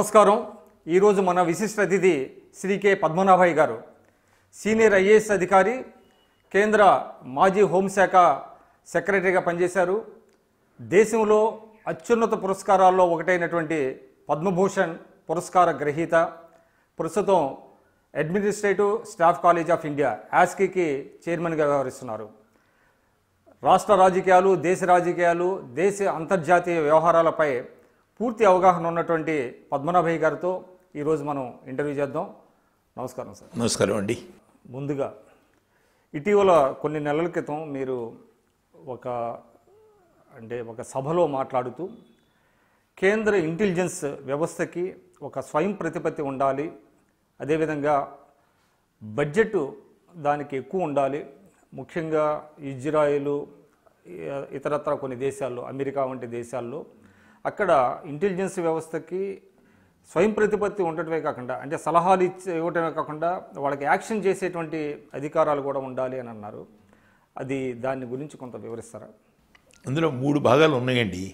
నమస్కారం. ఈరోజు మన విశిష్ట అతిథి శ్రీ కె పద్మనాభయ్య గారు. సీనియర్ ఐఏఎస్ అధికారి కేంద్ర మాజీ హోంశాఖ సెక్రటరీగా పనిచేశారు. దేశంలో అత్యున్నత పురస్కారాల్లో ఒకటైనటువంటి పద్మభూషణ్ పురస్కార గ్రహీత. ప్రస్తుతం administrative staff college of India యాస్కీకి చైర్మన్గా వ్యవహరిస్తున్నారు. రాష్ట్ర రాజకీయాలు దేశ రాజకీయాలు దేశ అంతర్జాతీయ వ్యవహారాలపై పూర్తి అవగాహన ఉన్నటువంటి పద్మనాభయ్య గారితో ఈరోజు మనం ఇంటర్వ్యూ చేద్దాం. నమస్కారం సార్. నమస్కారం అండి. ముందుగా ఇటీవల కొన్ని నెలల క్రితం మీరు ఒక అంటే ఒక సభలో మాట్లాడుతూ కేంద్ర ఇంటెలిజెన్స్ వ్యవస్థకి ఒక స్వయం ప్రతిపత్తి ఉండాలి. అదేవిధంగా బడ్జెట్ దానికి ఎక్కువ ఉండాలి. ముఖ్యంగా ఇజ్రాయిలు ఇతరత్ర కొన్ని దేశాల్లో అమెరికా వంటి దేశాల్లో అక్కడ ఇంటెలిజెన్స్ వ్యవస్థకి స్వయం ప్రతిపత్తి ఉండటమే కాకుండా అంటే సలహాలు ఇచ్చే ఇవ్వటమే కాకుండా వాళ్ళకి యాక్షన్ చేసేటువంటి అధికారాలు కూడా ఉండాలి అని అన్నారు. అది దాని గురించి కొంత వివరిస్తారా? అందులో మూడు భాగాలు ఉన్నాయండి.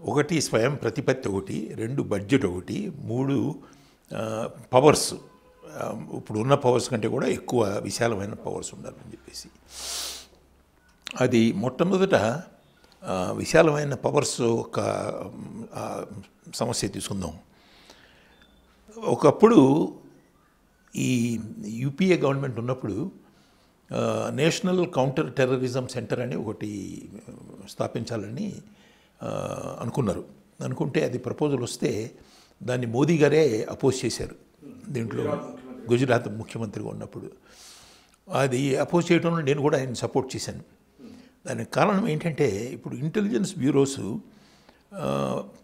ఒకటి స్వయం ప్రతిపత్తి ఒకటి రెండు బడ్జెట్ ఒకటి మూడు పవర్స్ ఇప్పుడు ఉన్న పవర్స్ కంటే కూడా ఎక్కువ విశాలమైన పవర్స్ ఉండాలని చెప్పేసి. అది మొట్టమొదట విశాలమైన పవర్స్ ఒక సమస్య తీసుకుందాం. ఒకప్పుడు ఈ యూపీఏ గవర్నమెంట్ ఉన్నప్పుడు నేషనల్ కౌంటర్ టెర్రరిజం సెంటర్ అని ఒకటి స్థాపించాలని అనుకున్నారు. అనుకుంటే అది ప్రపోజల్ వస్తే దాన్ని మోదీ గారే అపోజ్ చేశారు. దీంట్లో గుజరాత్ ముఖ్యమంత్రిగా ఉన్నప్పుడు. అది అపోజ్ చేయడంలో నేను కూడా ఆయన సపోర్ట్ చేశాను. దానికి కారణం ఏంటంటే ఇప్పుడు ఇంటెలిజెన్స్ బ్యూరోస్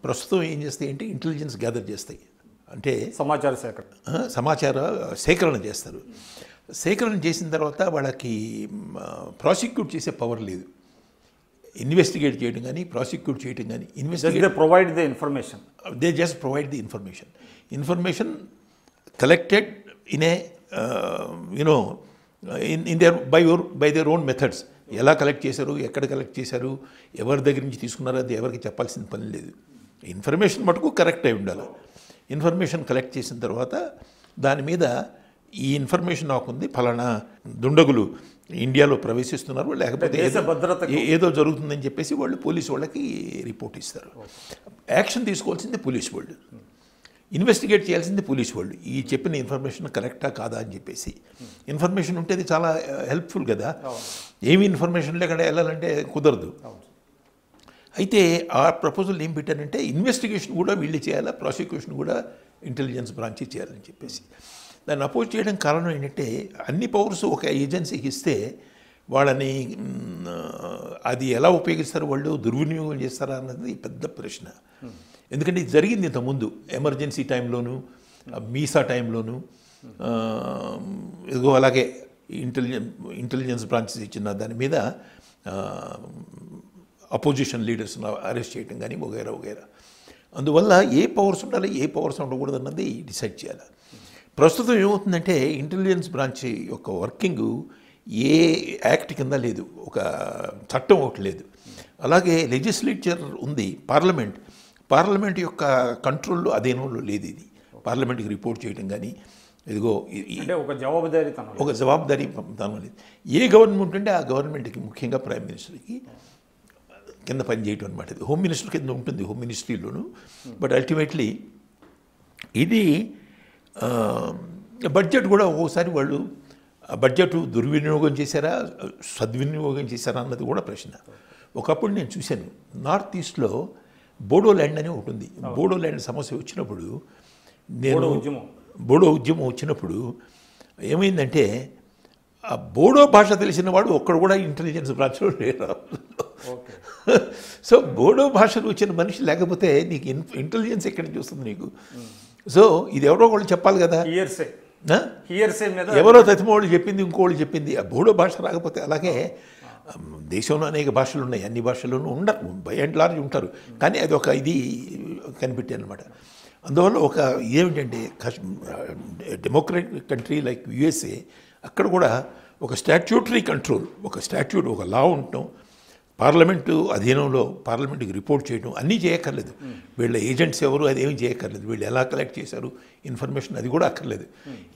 ప్రస్తుతం ఏం చేస్తాయి అంటే ఇంటెలిజెన్స్ గ్యాదర్ చేస్తాయి. అంటే సమాచార ఆ, సమాచార సేకరణ చేస్తారు. సేకరణ చేసిన తర్వాత వాళ్ళకి ప్రాసిక్యూట్ చేసే పవర్ లేదు. ఇన్వెస్టిగేట్ చేయడం కానీ ప్రాసిక్యూట్ చేయడం కానీ investigate provide the information they just provide the information information collected in a you know in in their by your by their own methods ఎలా కలెక్ట్ చేశారు ఎక్కడ కలెక్ట్ చేశారు ఎవరి దగ్గర నుంచి తీసుకున్నారో అది ఎవరికి చెప్పాల్సిన పని లేదు. ఇన్ఫర్మేషన్ మటుకు కరెక్ట్ అయి ఉండాలి. ఇన్ఫర్మేషన్ కలెక్ట్ చేసిన తర్వాత దాని మీద ఈ ఇన్ఫర్మేషన్ నాకుంది ఫలానా దుండగులు ఇండియాలో ప్రవేశిస్తున్నారు లేకపోతే ఏదో జరుగుతుందని చెప్పేసి వాళ్ళు పోలీసు వాళ్ళకి రిపోర్ట్ ఇస్తారు. యాక్షన్ తీసుకోవాల్సింది పోలీస్ వాళ్ళు. ఇన్వెస్టిగేట్ చేయాల్సింది పోలీస్ వాళ్ళు. ఈ చెప్పిన ఇన్ఫర్మేషన్ కరెక్టా కాదా అని చెప్పేసి. ఇన్ఫర్మేషన్ ఉంటే అది చాలా హెల్ప్ఫుల్ కదా. ఏమి ఇన్ఫర్మేషన్ లేకుండా వెళ్ళాలంటే కుదరదు. అయితే ఆ ప్రపోజల్ ఏం పెట్టారంటే ఇన్వెస్టిగేషన్ కూడా వీళ్ళు చేయాలా ప్రాసిక్యూషన్ కూడా ఇంటెలిజెన్స్ బ్రాంచ్ చేయాలని చెప్పేసి. దాన్ని అపోజ్ చేయడం కారణం ఏంటంటే అన్ని పవర్స్ ఒక ఏజెన్సీకి ఇస్తే వాళ్ళని అది ఎలా ఉపయోగిస్తారు వాళ్ళు దుర్వినియోగం చేస్తారా అన్నది పెద్ద ప్రశ్న. ఎందుకంటే ఇది జరిగింది ఇంతకుముందు ఎమర్జెన్సీ టైంలోను మీసా టైంలోను ఇదిగో అలాగే ఇంటెలిజెన్ ఇంటెలిజెన్స్ బ్రాంచెస్ ఇచ్చిన దాని మీద అపోజిషన్ లీడర్స్ని అరెస్ట్ చేయడం కానీ వగేరా వగేరా అందువల్ల ఏ పవర్స్ ఉండాలి ఏ పవర్స్ ఉండకూడదు అన్నది డిసైడ్ చేయాలి. ప్రస్తుతం ఏమవుతుందంటే ఇంటెలిజెన్స్ బ్రాంచ్ యొక్క వర్కింగ్ ఏ యాక్ట్ కింద లేదు. ఒక చట్టం ఒకటి లేదు. అలాగే లెజిస్లేచర్ ఉంది పార్లమెంట్. పార్లమెంట్ యొక్క కంట్రోల్లో అధీనంలో లేదు ఇది. పార్లమెంట్కి రిపోర్ట్ చేయడం కానీ ఇదిగో అంటే ఒక జవాబుదారీతనం ఒక జవాబుదారీ దాని అనేది. ఏ గవర్నమెంట్ ఉంటే ఆ గవర్నమెంట్కి ముఖ్యంగా ప్రైమ్ మినిస్టర్కి కింద పని చేయటం అనమాట ఇది. హోమ్ మినిస్టర్ కింద ఉంటుంది హోమ్ మినిస్ట్రీలోను. బట్ అల్టిమేట్లీ ఇది బడ్జెట్ కూడా ఒక్కోసారి వాళ్ళు ఆ బడ్జెట్ దుర్వినియోగం చేశారా సద్వినియోగం చేశారా అన్నది కూడా ప్రశ్న. ఒకప్పుడు నేను చూశాను. నార్త్ ఈస్ట్లో బోడో ల్యాండ్ అని ఒకటి ఉంది బోడో ల్యాండ్ సమస్య వచ్చినప్పుడు నేను బోడో ఉద్యమం. బోడో ఉద్యమం వచ్చినప్పుడు ఏమైందంటే ఆ బోడో భాష తెలిసిన వాడు ఒక్కడు కూడా ఇంటెలిజెన్స్ బ్రాంచ్లో లేరు సో బోడో భాషలు వచ్చిన మనిషి లేకపోతే నీకు ఇన్ ఇంటెలిజెన్స్ ఎక్కడి నుంచి వస్తుంది నీకు సో ఇది ఎవరో వాళ్ళు చెప్పాలి కదా. ఎవరో తతిమోళ్ళు చెప్పింది ఇంకోళ్ళు చెప్పింది. ఆ బోడో భాష రాకపోతే అలాగే దేశంలో అనేక భాషలు ఉన్నాయి అన్ని భాషల్లోనూ ఉండరు బై అండ్ లార్జ్ ఉంటారు. కానీ అది ఒక ఇది కనిపెట్టాను అనమాట అందువల్ల ఒక ఏమిటంటే డెమోక్రటిక్ కంట్రీ లైక్ యుఎస్ఏ అక్కడ కూడా ఒక స్టాట్యూటరీ కంట్రోల్ ఒక స్టాట్యూట్ ఒక లా ఉండటం పార్లమెంటు అధీనంలో పార్లమెంట్కి రిపోర్ట్ చేయడం అన్నీ చేయక్కర్లేదు. వీళ్ళ ఏజెంట్స్ ఎవరు అది ఏమి చేయక్కర్లేదు. వీళ్ళు ఎలా కలెక్ట్ చేశారు ఇన్ఫర్మేషన్ అది కూడా అక్కర్లేదు.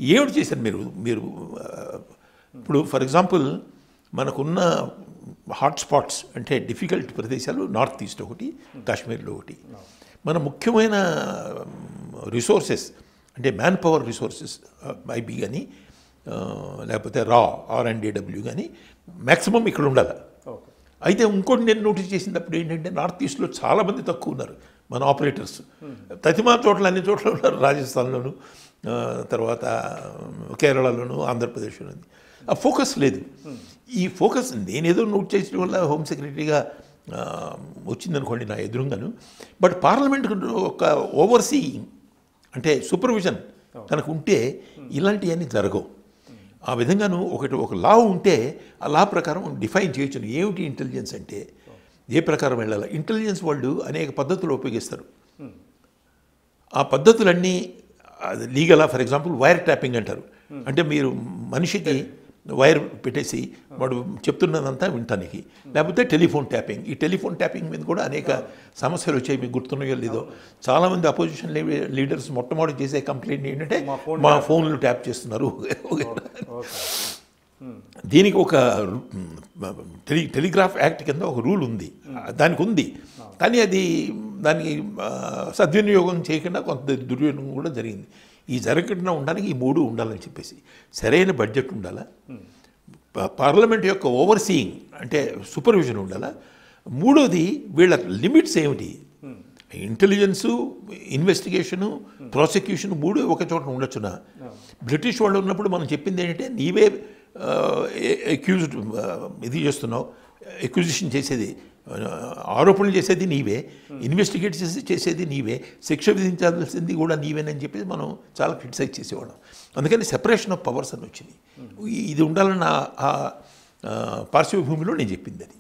ఏమిటి చేశారు మీరు? మీరు ఇప్పుడు ఫర్ ఎగ్జాంపుల్ మనకున్న హాట్స్పాట్స్ అంటే డిఫికల్ట్ ప్రదేశాలు నార్త్ ఈస్ట్ ఒకటి కాశ్మీర్లో ఒకటి. మన ముఖ్యమైన రిసోర్సెస్ అంటే మ్యాన్ పవర్ రిసోర్సెస్ ఐబీ కానీ లేకపోతే రా ఆర్ అండ్ డబ్ల్యూ కానీ మ్యాక్సిమం ఇక్కడ ఉండాలి. అయితే ఇంకోటి నేను నోటీస్ చేసినప్పుడు ఏంటంటే నార్త్ ఈస్ట్లో చాలామంది తక్కువ ఉన్నారు మన ఆపరేటర్స్. తతిమా చోట్ల అన్ని చోట్ల ఉన్నారు. రాజస్థాన్లోను తర్వాత కేరళలోను ఆంధ్రప్రదేశ్లోను. ఆ ఫోకస్ లేదు. ఈ ఫోకస్ నేనేదో నోట్ చేసిన వల్ల హోమ్ సెక్రటరీగా వచ్చిందనుకోండి నా ఎదురుగాను. బట్ పార్లమెంట్ ఒక ఓవర్సీయింగ్ అంటే సూపర్విజన్ కనుక ఉంటే ఇలాంటివన్నీ జరగవు. ఆ విధంగాను ఒకటి ఒక లా ఉంటే ఆ లా ప్రకారం డిఫైన్ చేయొచ్చు ఏమిటి ఇంటెలిజెన్స్ అంటే? ఏ ప్రకారం వెళ్ళాలి? ఇంటెలిజెన్స్ వాళ్ళు అనేక పద్ధతులు ఉపయోగిస్తారు. ఆ పద్ధతులన్నీ లీగలా ఫర్ ఎగ్జాంపుల్ వైర్ ట్యాపింగ్ అంటారు. అంటే మీరు మనిషికి వైర్ పెట్టేసి వాడు చెప్తున్నదంతా వింటానికి లేకపోతే టెలిఫోన్ ట్యాపింగ్. ఈ టెలిఫోన్ ట్యాపింగ్ మీద కూడా అనేక సమస్యలు వచ్చాయి మీకు గుర్తున్నాయో లేదో. చాలామంది అపోజిషన్ లీడర్స్ మొట్టమొదటి చేసే కంప్లైంట్ ఏంటంటే మా ఫోన్లు ట్యాప్. చేస్తున్నారు. దీనికి ఒక టెలి టెలిగ్రాఫ్ యాక్ట్ కింద ఒక రూల్ ఉంది. దానికి ఉంది. కానీ అది దానికి సద్వినియోగం చేయకుండా కొంత దుర్వినియోగం కూడా జరిగింది. ఈ జరగకుండా ఉండడానికి ఈ మూడు ఉండాలని చెప్పేసి. సరైన బడ్జెట్ ఉండాలా? పార్లమెంట్ యొక్క ఓవర్సీయింగ్ అంటే సూపర్విజన్ ఉండాలా? మూడోది వీళ్ళ లిమిట్స్ ఏమిటి? ఇంటెలిజెన్సు ఇన్వెస్టిగేషను ప్రాసిక్యూషన్ మూడు ఒక చోట ఉండొచ్చునా? బ్రిటిష్ వాళ్ళు ఉన్నప్పుడు మనం చెప్పింది ఏంటంటే నీవే అక్యూజ్డ్ ఇది చేస్తున్నావు ఎక్విజిషన్ చేసేది. ఆరోపణలు చేసేది నీవే ఇన్వెస్టిగేట్ చేసి చేసేది నీవే శిక్ష విధించాల్సింది కూడా నీవేనని చెప్పేసి మనం చాలా క్రిటిసైజ్ చేసేవాళ్ళం. అందుకని సెపరేషన్ ఆఫ్ పవర్స్ అని వచ్చింది. ఇది ఉండాలన్న ఆ ఆ, పార్శ్వభూమిలో నేను చెప్పింది అది.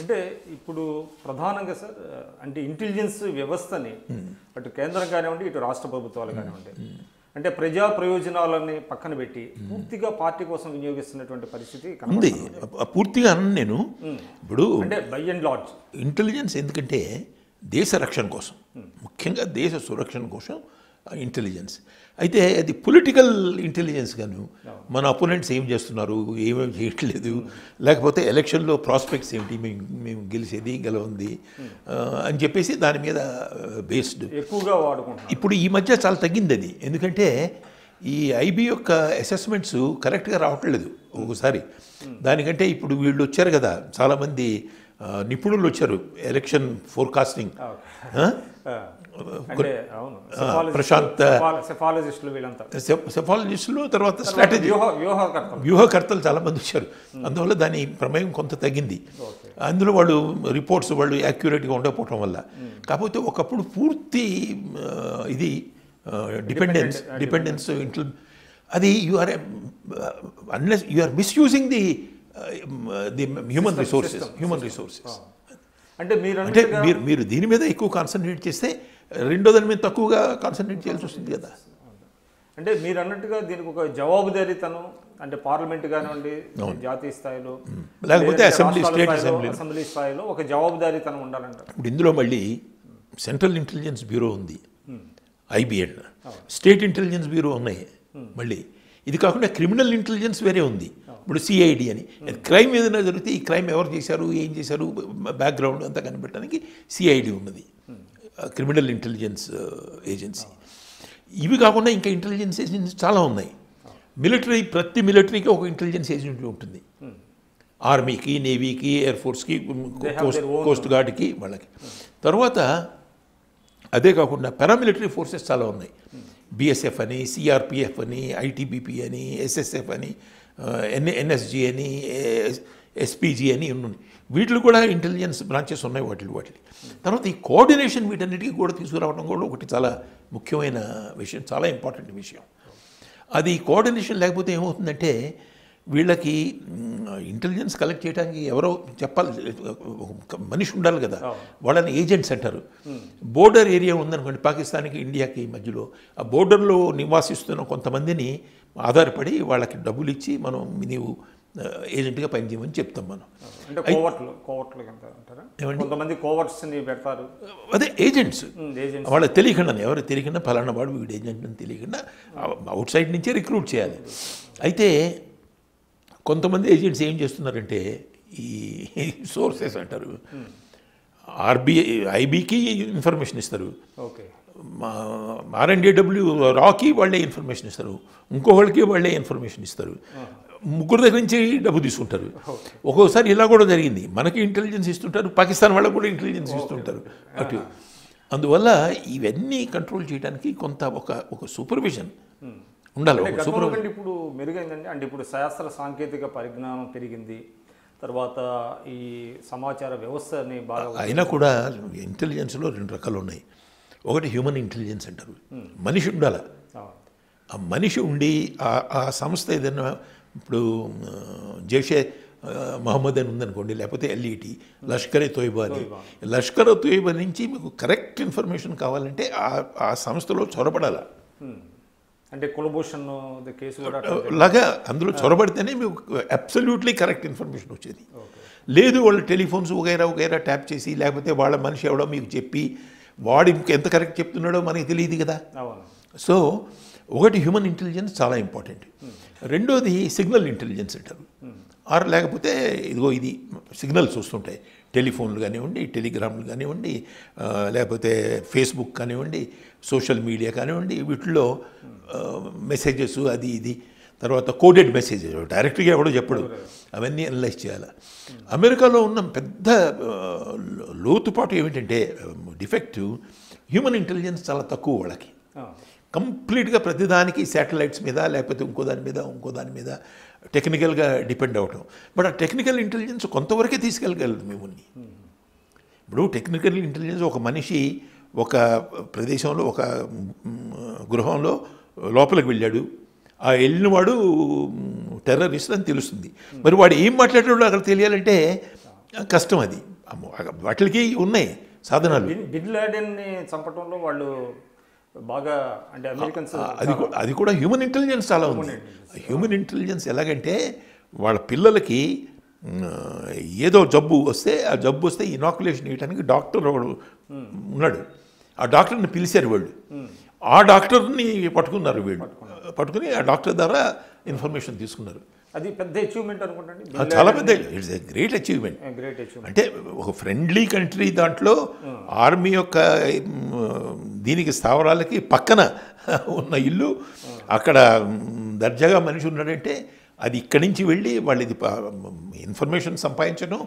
అంటే ఇప్పుడు ప్రధానంగా సార్ అంటే ఇంటెలిజెన్స్ వ్యవస్థని అటు కేంద్రం కానివ్వండి ఇటు రాష్ట్ర ప్రభుత్వాలు కానివ్వండి. అంటే ప్రజా ప్రయోజనాలని పక్కన పెట్టి పూర్తిగా పార్టీ కోసం వినియోగిస్తున్నటువంటి పరిస్థితి ఉంది. పూర్తిగా అన్న నేను. ఇప్పుడు అంటే బై అండ్ లార్జ్ ఇంటెలిజెన్స్ ఎందుకంటే దేశ రక్షణ కోసం. ముఖ్యంగా దేశ సురక్షణ కోసం ఇంటెలిజెన్స్. అయితే అది పొలిటికల్ ఇంటెలిజెన్స్ గాను మన అపోనెంట్స్ ఏం చేస్తున్నారు ఏమేమి చేయట్లేదు. లేకపోతే ఎలక్షన్లో ప్రాస్పెక్ట్స్ ఏమిటి మేము మేము గెలిచేది గెలవంది ఆ, అని చెప్పేసి దాని మీద బేస్డ్ ఎక్కువగా వాడుకుంటున్నారు. ఇప్పుడు ఈ మధ్య చాలా తగ్గింది అది. ఎందుకంటే ఈ ఐబీ యొక్క అసెస్మెంట్స్ కరెక్ట్గా రావట్లేదు ఒకసారి దానికంటే ఇప్పుడు వీళ్ళు వచ్చారు కదా చాలామంది నిపుణులు వచ్చారు ఎలక్షన్ ఫోర్కాస్టింగ్ ప్రశాంత్, సెఫాల- సెఫాలజిస్టులు తర్వాత స్ట్రాటజీ వ్యూహ వ్యూహకర్తలు. చాలామంది వచ్చారు. అందువల్ల దాని ప్రమేయం కొంత తగ్గింది. అందులో వాళ్ళు రిపోర్ట్స్ వాళ్ళు యాక్యురేట్గా ఉండకపోవటం వల్ల. కాకపోతే ఒకప్పుడు పూర్తి ఇది డిపెండెన్స్ డిపెండెన్స్ ఇంట్లో. అది you are unless you are misusing the the human resources human resources అంటే మీరు అంటే మీరు మీరు దీని మీద ఎక్కువ కాన్సన్ట్రేట్ చేస్తే రెండో దాని మీద తక్కువగా కాన్సన్ట్రేట్ చేయాల్సి వస్తుంది కదా. అంటే మీరు అన్నట్టుగా దీనికి ఒక జవాబుదారీతనం అంటే పార్లమెంట్ కానివ్వండి జాతీయ స్థాయిలో లేకపోతే అసెంబ్లీ, స్టేట్ అసెంబ్లీ. అసెంబ్లీ స్థాయిలో ఒక జవాబుదారీతనం ఉండాలంటారు. ఇప్పుడు ఇందులో మళ్ళీ సెంట్రల్ ఇంటెలిజెన్స్ బ్యూరో ఉంది ఐబిఎన్. స్టేట్ ఇంటెలిజెన్స్ బ్యూరో ఉన్నాయి మళ్ళీ. ఇది కాకుండా క్రిమినల్ ఇంటెలిజెన్స్ వేరే ఉంది. ఇప్పుడు సిఐడి అని. క్రైమ్ ఏదైనా జరిగితే ఈ క్రైమ్ ఎవరు చేశారు ఏం చేశారు బ్యాక్గ్రౌండ్ అంతా కనిపెట్టడానికి సిఐడి ఉన్నది. క్రిమినల్ ఇంటెలిజెన్స్ ఏజెన్సీ ఇవి కాకుండా ఇంకా ఇంటెలిజెన్స్ ఏజెన్సీ చాలా ఉన్నాయి. మిలిటరీ ప్రతి మిలిటరీకి ఒక ఇంటెలిజెన్స్ ఏజెన్సీ ఉంటుంది. ఆర్మీకి నేవీకి ఎయిర్ ఫోర్స్కి కోస్ట్ గార్డ్కి వాళ్ళకి. తర్వాత అదే కాకుండా పారామిలిటరీ ఫోర్సెస్ చాలా ఉన్నాయి. బిఎస్ఎఫ్ అని సిఆర్పిఎఫ్ అని ఐటీబీపీ అని ఎస్ఎస్ఎఫ్ అని ఎన్ ఎన్ఎస్జి అని ఎస్పీజీ అని ఉన్నాయి. వీటిలో కూడా ఇంటెలిజెన్స్ బ్రాంచెస్ ఉన్నాయి వాటి వాటికి తర్వాత ఈ కోఆర్డినేషన్ వీటన్నిటికీ కూడా తీసుకురావడం కూడా ఒకటి చాలా ముఖ్యమైన విషయం చాలా ఇంపార్టెంట్ విషయం. అది కోఆర్డినేషన్ లేకపోతే ఏమవుతుందంటే వీళ్ళకి ఇంటెలిజెన్స్ కలెక్ట్ చేయడానికి ఎవరో చెప్పాలి మనిషి ఉండాలి కదా. వాళ్ళని ఏజెంట్స్ అంటారు. బోర్డర్ ఏరియా ఉందనుకోండి పాకిస్తాన్కి ఇండియాకి మధ్యలో ఆ బోర్డర్లో నివాసిస్తున్న కొంతమందిని ఆధారపడి వాళ్ళకి డబ్బులు ఇచ్చి మనం నీవు ఏజెంట్గా పనిచేయమని చెప్తాం మనం. అంటే కొంతమంది కోవర్ట్స్ని పెడతారు. అదే ఏజెంట్స్. ఏజెంట్స్. వాళ్ళకి తెలియకుండా ఎవరు తెలియకుండా ఫలానా వాడు వీడు ఏజెంట్ అని తెలియకుండా అవుట్ సైడ్ నుంచే రిక్రూట్ చేయాలి. అయితే కొంతమంది ఏజెంట్స్ ఏం చేస్తున్నారంటే ఈ సోర్సెస్ అంటారు. ఆర్బీఐ ఐబీకి ఇన్ఫర్మేషన్ ఇస్తారు. ఓకే. ఆర్ఎన్డేడబ్ల్యూ రాకి వాళ్ళే ఇన్ఫర్మేషన్ ఇస్తారు. ఇంకొకళ్ళకి వాళ్ళే ఇన్ఫర్మేషన్ ఇస్తారు. ముగ్గురు దగ్గర నుంచి డబ్బు తీసుకుంటారు. ఒక్కోసారి ఇలా కూడా జరిగింది. మనకి ఇంటెలిజెన్స్ ఇస్తుంటారు పాకిస్తాన్ వాళ్ళకు కూడా ఇంటెలిజెన్స్ ఇస్తుంటారు. అటు. అందువల్ల ఇవన్నీ కంట్రోల్ చేయడానికి కొంత ఒక ఒక సూపర్విజన్ ఉండాలి. ఒక కంటే ఇప్పుడు మెరుగైందండి. అంటే ఇప్పుడు శాస్త్ర సాంకేతిక పరిజ్ఞానం పెరిగింది. తర్వాత ఈ సమాచార వ్యవస్థని బాగా అయినా కూడా ఇంటెలిజెన్స్లో రెండు రకాలు ఉన్నాయి. ఒకటి హ్యూమన్ ఇంటెలిజెన్స్ అంటారు. మనిషి ఉండాలి. ఆ, మనిషి ఉండి ఆ ఆ సంస్థ ఏదైనా ఇప్పుడు జైషే మహమ్మద్ అని ఉందనుకోండి లేకపోతే ఎల్ఈటి లష్కర్ ఏ తోయిబా అని. లష్కర్ తోయిబా నుంచి మీకు కరెక్ట్ ఇన్ఫర్మేషన్ కావాలంటే ఆ ఆ సంస్థలో చొరబడాలి. అంటే కులభూషణ్ కేసు లాగా అందులో చొరబడితేనే మీకు అబ్సల్యూట్లీ కరెక్ట్ ఇన్ఫర్మేషన్ వచ్చేది. లేదు వాళ్ళు టెలిఫోన్స్ వగైరా వగైరా ట్యాప్ చేసి లేకపోతే వాళ్ళ మనిషి ఎవడో మీకు చెప్పి వాడు ఇంకెంత కరెక్ట్ చెప్తున్నాడో మనకి తెలియదు కదా. సో ఒకటి హ్యూమన్ ఇంటెలిజెన్స్ చాలా ఇంపార్టెంట్ రెండోది సిగ్నల్ ఇంటెలిజెన్స్ అంటారు. ఆర్ లేకపోతే ఇదిగో ఇది సిగ్నల్స్ వస్తుంటాయి. టెలిఫోన్లు కానివ్వండి టెలిగ్రామ్లు కానివ్వండి లేకపోతే ఫేస్బుక్ కానివ్వండి సోషల్ మీడియా కానివ్వండి వీటిలో మెసేజెస్ అది ఇది. తర్వాత కోడెడ్ మెసేజెస్ డైరెక్ట్గా ఎవడో చెప్పడు. అవన్నీ అనలైజ్ చేయాలి. అమెరికాలో ఉన్న పెద్ద లోతుపాటు ఏమిటంటే డిఫెక్ట్ హ్యూమన్ ఇంటెలిజెన్స్ చాలా తక్కువ వాళ్ళకి. కంప్లీట్గా ప్రతిదానికి శాటిలైట్స్ మీద లేకపోతే ఇంకో దాని మీద ఇంకో దాని మీద టెక్నికల్గా డిపెండ్ అవటం. బట్ ఆ టెక్నికల్ ఇంటెలిజెన్స్ కొంతవరకే తీసుకెళ్ళగలదు మిమ్మల్ని. ఇప్పుడు టెక్నికల్ ఇంటెలిజెన్స్ ఒక మనిషి ఒక ప్రదేశంలో ఒక గృహంలో లోపలికి వెళ్ళాడు. ఆ వెళ్ళినవాడు టెర్రరిస్ట్ అని తెలుస్తుంది. మరి వాడు ఏం మాట్లాడాడు అక్కడ తెలియాలంటే కష్టం అది. వాటికి ఉన్నాయి సాధనాలు. బిన్ బిన్ లాడెన్ని చంపటంలో వాళ్ళు బాగా అంటే అమెరికన్స్ అది అది కూడా హ్యూమన్ ఇంటెలిజెన్స్ చాలా ఉంది. హ్యూమన్ ఇంటెలిజెన్స్ ఎలాగంటే వాళ్ళ పిల్లలకి ఏదో జబ్బు వస్తే ఆ జబ్బు వస్తే ఇనాకులేషన్ ఇవ్వడానికి డాక్టర్ ఉన్నాడు. ఆ డాక్టర్ని పిలిచారు వాళ్ళు. ఆ డాక్టర్ని పట్టుకున్నారు వీళ్ళు. పట్టుకుని ఆ డాక్టర్ ద్వారా ఇన్ఫర్మేషన్ తీసుకున్నారు. అది పెద్ద అచీవ్మెంట్ అనుకుంటండి చాలా పెద్ద it's great achievement great achievement అంటే ఒక ఫ్రెండ్లీ కంట్రీ దాంట్లో ఆర్మీ యొక్క దీనికి స్థావరాలకి పక్కన ఉన్న ఇల్లు అక్కడ దర్జాగా మనిషి ఉన్నాడంటే అది ఇక్కడి నుంచి వెళ్ళి వాళ్ళు ఇది ఇన్ఫర్మేషన్ సంపాదించడం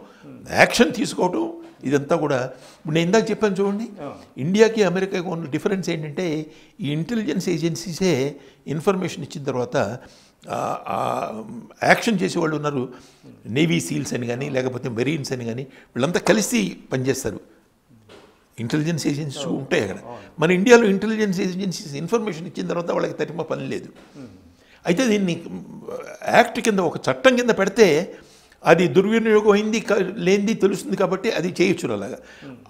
యాక్షన్ తీసుకోవడం ఇదంతా కూడా. ఇప్పుడు నేను ఇందాక చెప్పాను చూడండి ఇండియాకి అమెరికాకి ఉన్న డిఫరెన్స్ ఏంటంటే ఈ ఇంటెలిజెన్స్ ఏజెన్సీసే ఇన్ఫర్మేషన్ ఇచ్చిన తర్వాత యాక్షన్ చేసే వాళ్ళు ఉన్నారు. నేవీ సీల్స్ అని కానీ లేకపోతే మెరీన్స్ అని కానీ వీళ్ళంతా కలిసి పనిచేస్తారు. ఇంటెలిజెన్స్ ఏజెన్సీస్ ఉంటాయి అక్కడ. మన ఇండియాలో ఇంటెలిజెన్స్ ఏజెన్సీస్ ఇన్ఫర్మేషన్ ఇచ్చిన తర్వాత వాళ్ళకి తటిమ పని లేదు. అయితే దీన్ని యాక్ట్ కింద ఒక చట్టం కింద పెడితే అది దుర్వినియోగం అయింది లేనిది తెలుస్తుంది కాబట్టి అది చేయొచ్చు అలాగా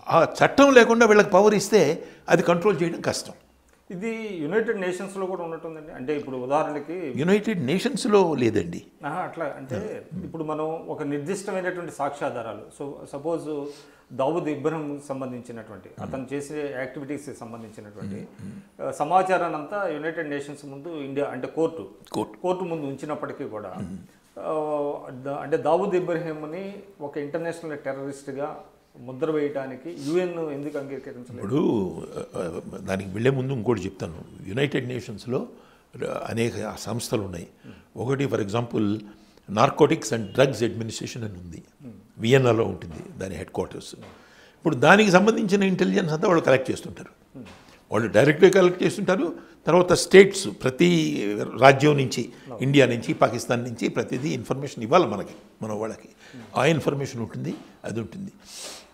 ఆ చట్టం లేకుండా వీళ్ళకి పవర్ ఇస్తే అది కంట్రోల్ చేయడం కష్టం. ఇది యునైటెడ్ నేషన్స్లో కూడా ఉన్నట్టుందండి. అంటే ఇప్పుడు ఉదాహరణకి యునైటెడ్ నేషన్స్లో లేదండి. అట్లా అంటే ఇప్పుడు మనం ఒక నిర్దిష్టమైనటువంటి సాక్ష్యాధారాలు సో సపోజ్ దావుద్ ఇబ్రహం సంబంధించినటువంటి అతను చేసే యాక్టివిటీస్ సంబంధించినటువంటి సమాచారాన్ని అంతా యునైటెడ్ నేషన్స్ ముందు ఇండియా అంటే కోర్టు. కోర్టు. ముందు ఉంచినప్పటికీ కూడా అంటే దావుద్ ఇబ్రహీంని ఒక ఇంటర్నేషనల్ టెర్రరిస్ట్గా ముద్ర వేయడానికి యుఎన్ ఎందుకు అంగీకరించలేదు? ఇప్పుడు దానికి వెళ్ళే ముందు ఇంకోటి చెప్తాను. యునైటెడ్ నేషన్స్లో అనేక సంస్థలు ఉన్నాయి. ఒకటి for example narcotics and drugs administration అని ఉంది. వియన్నాలో ఉంటుంది దాని హెడ్ క్వార్టర్స్. ఇప్పుడు దానికి సంబంధించిన ఇంటెలిజెన్స్ అంతా వాళ్ళు కలెక్ట్ చేస్తుంటారు. వాళ్ళు డైరెక్ట్గా కలెక్ట్ చేస్తుంటారు. తర్వాత స్టేట్స్ ప్రతి రాజ్యం నుంచి ఇండియా నుంచి పాకిస్తాన్ నుంచి ప్రతిదీ ఇన్ఫర్మేషన్ ఇవ్వాలి మనకి మన వాళ్ళకి. ఆ ఇన్ఫర్మేషన్ ఉంటుంది అది ఉంటుంది.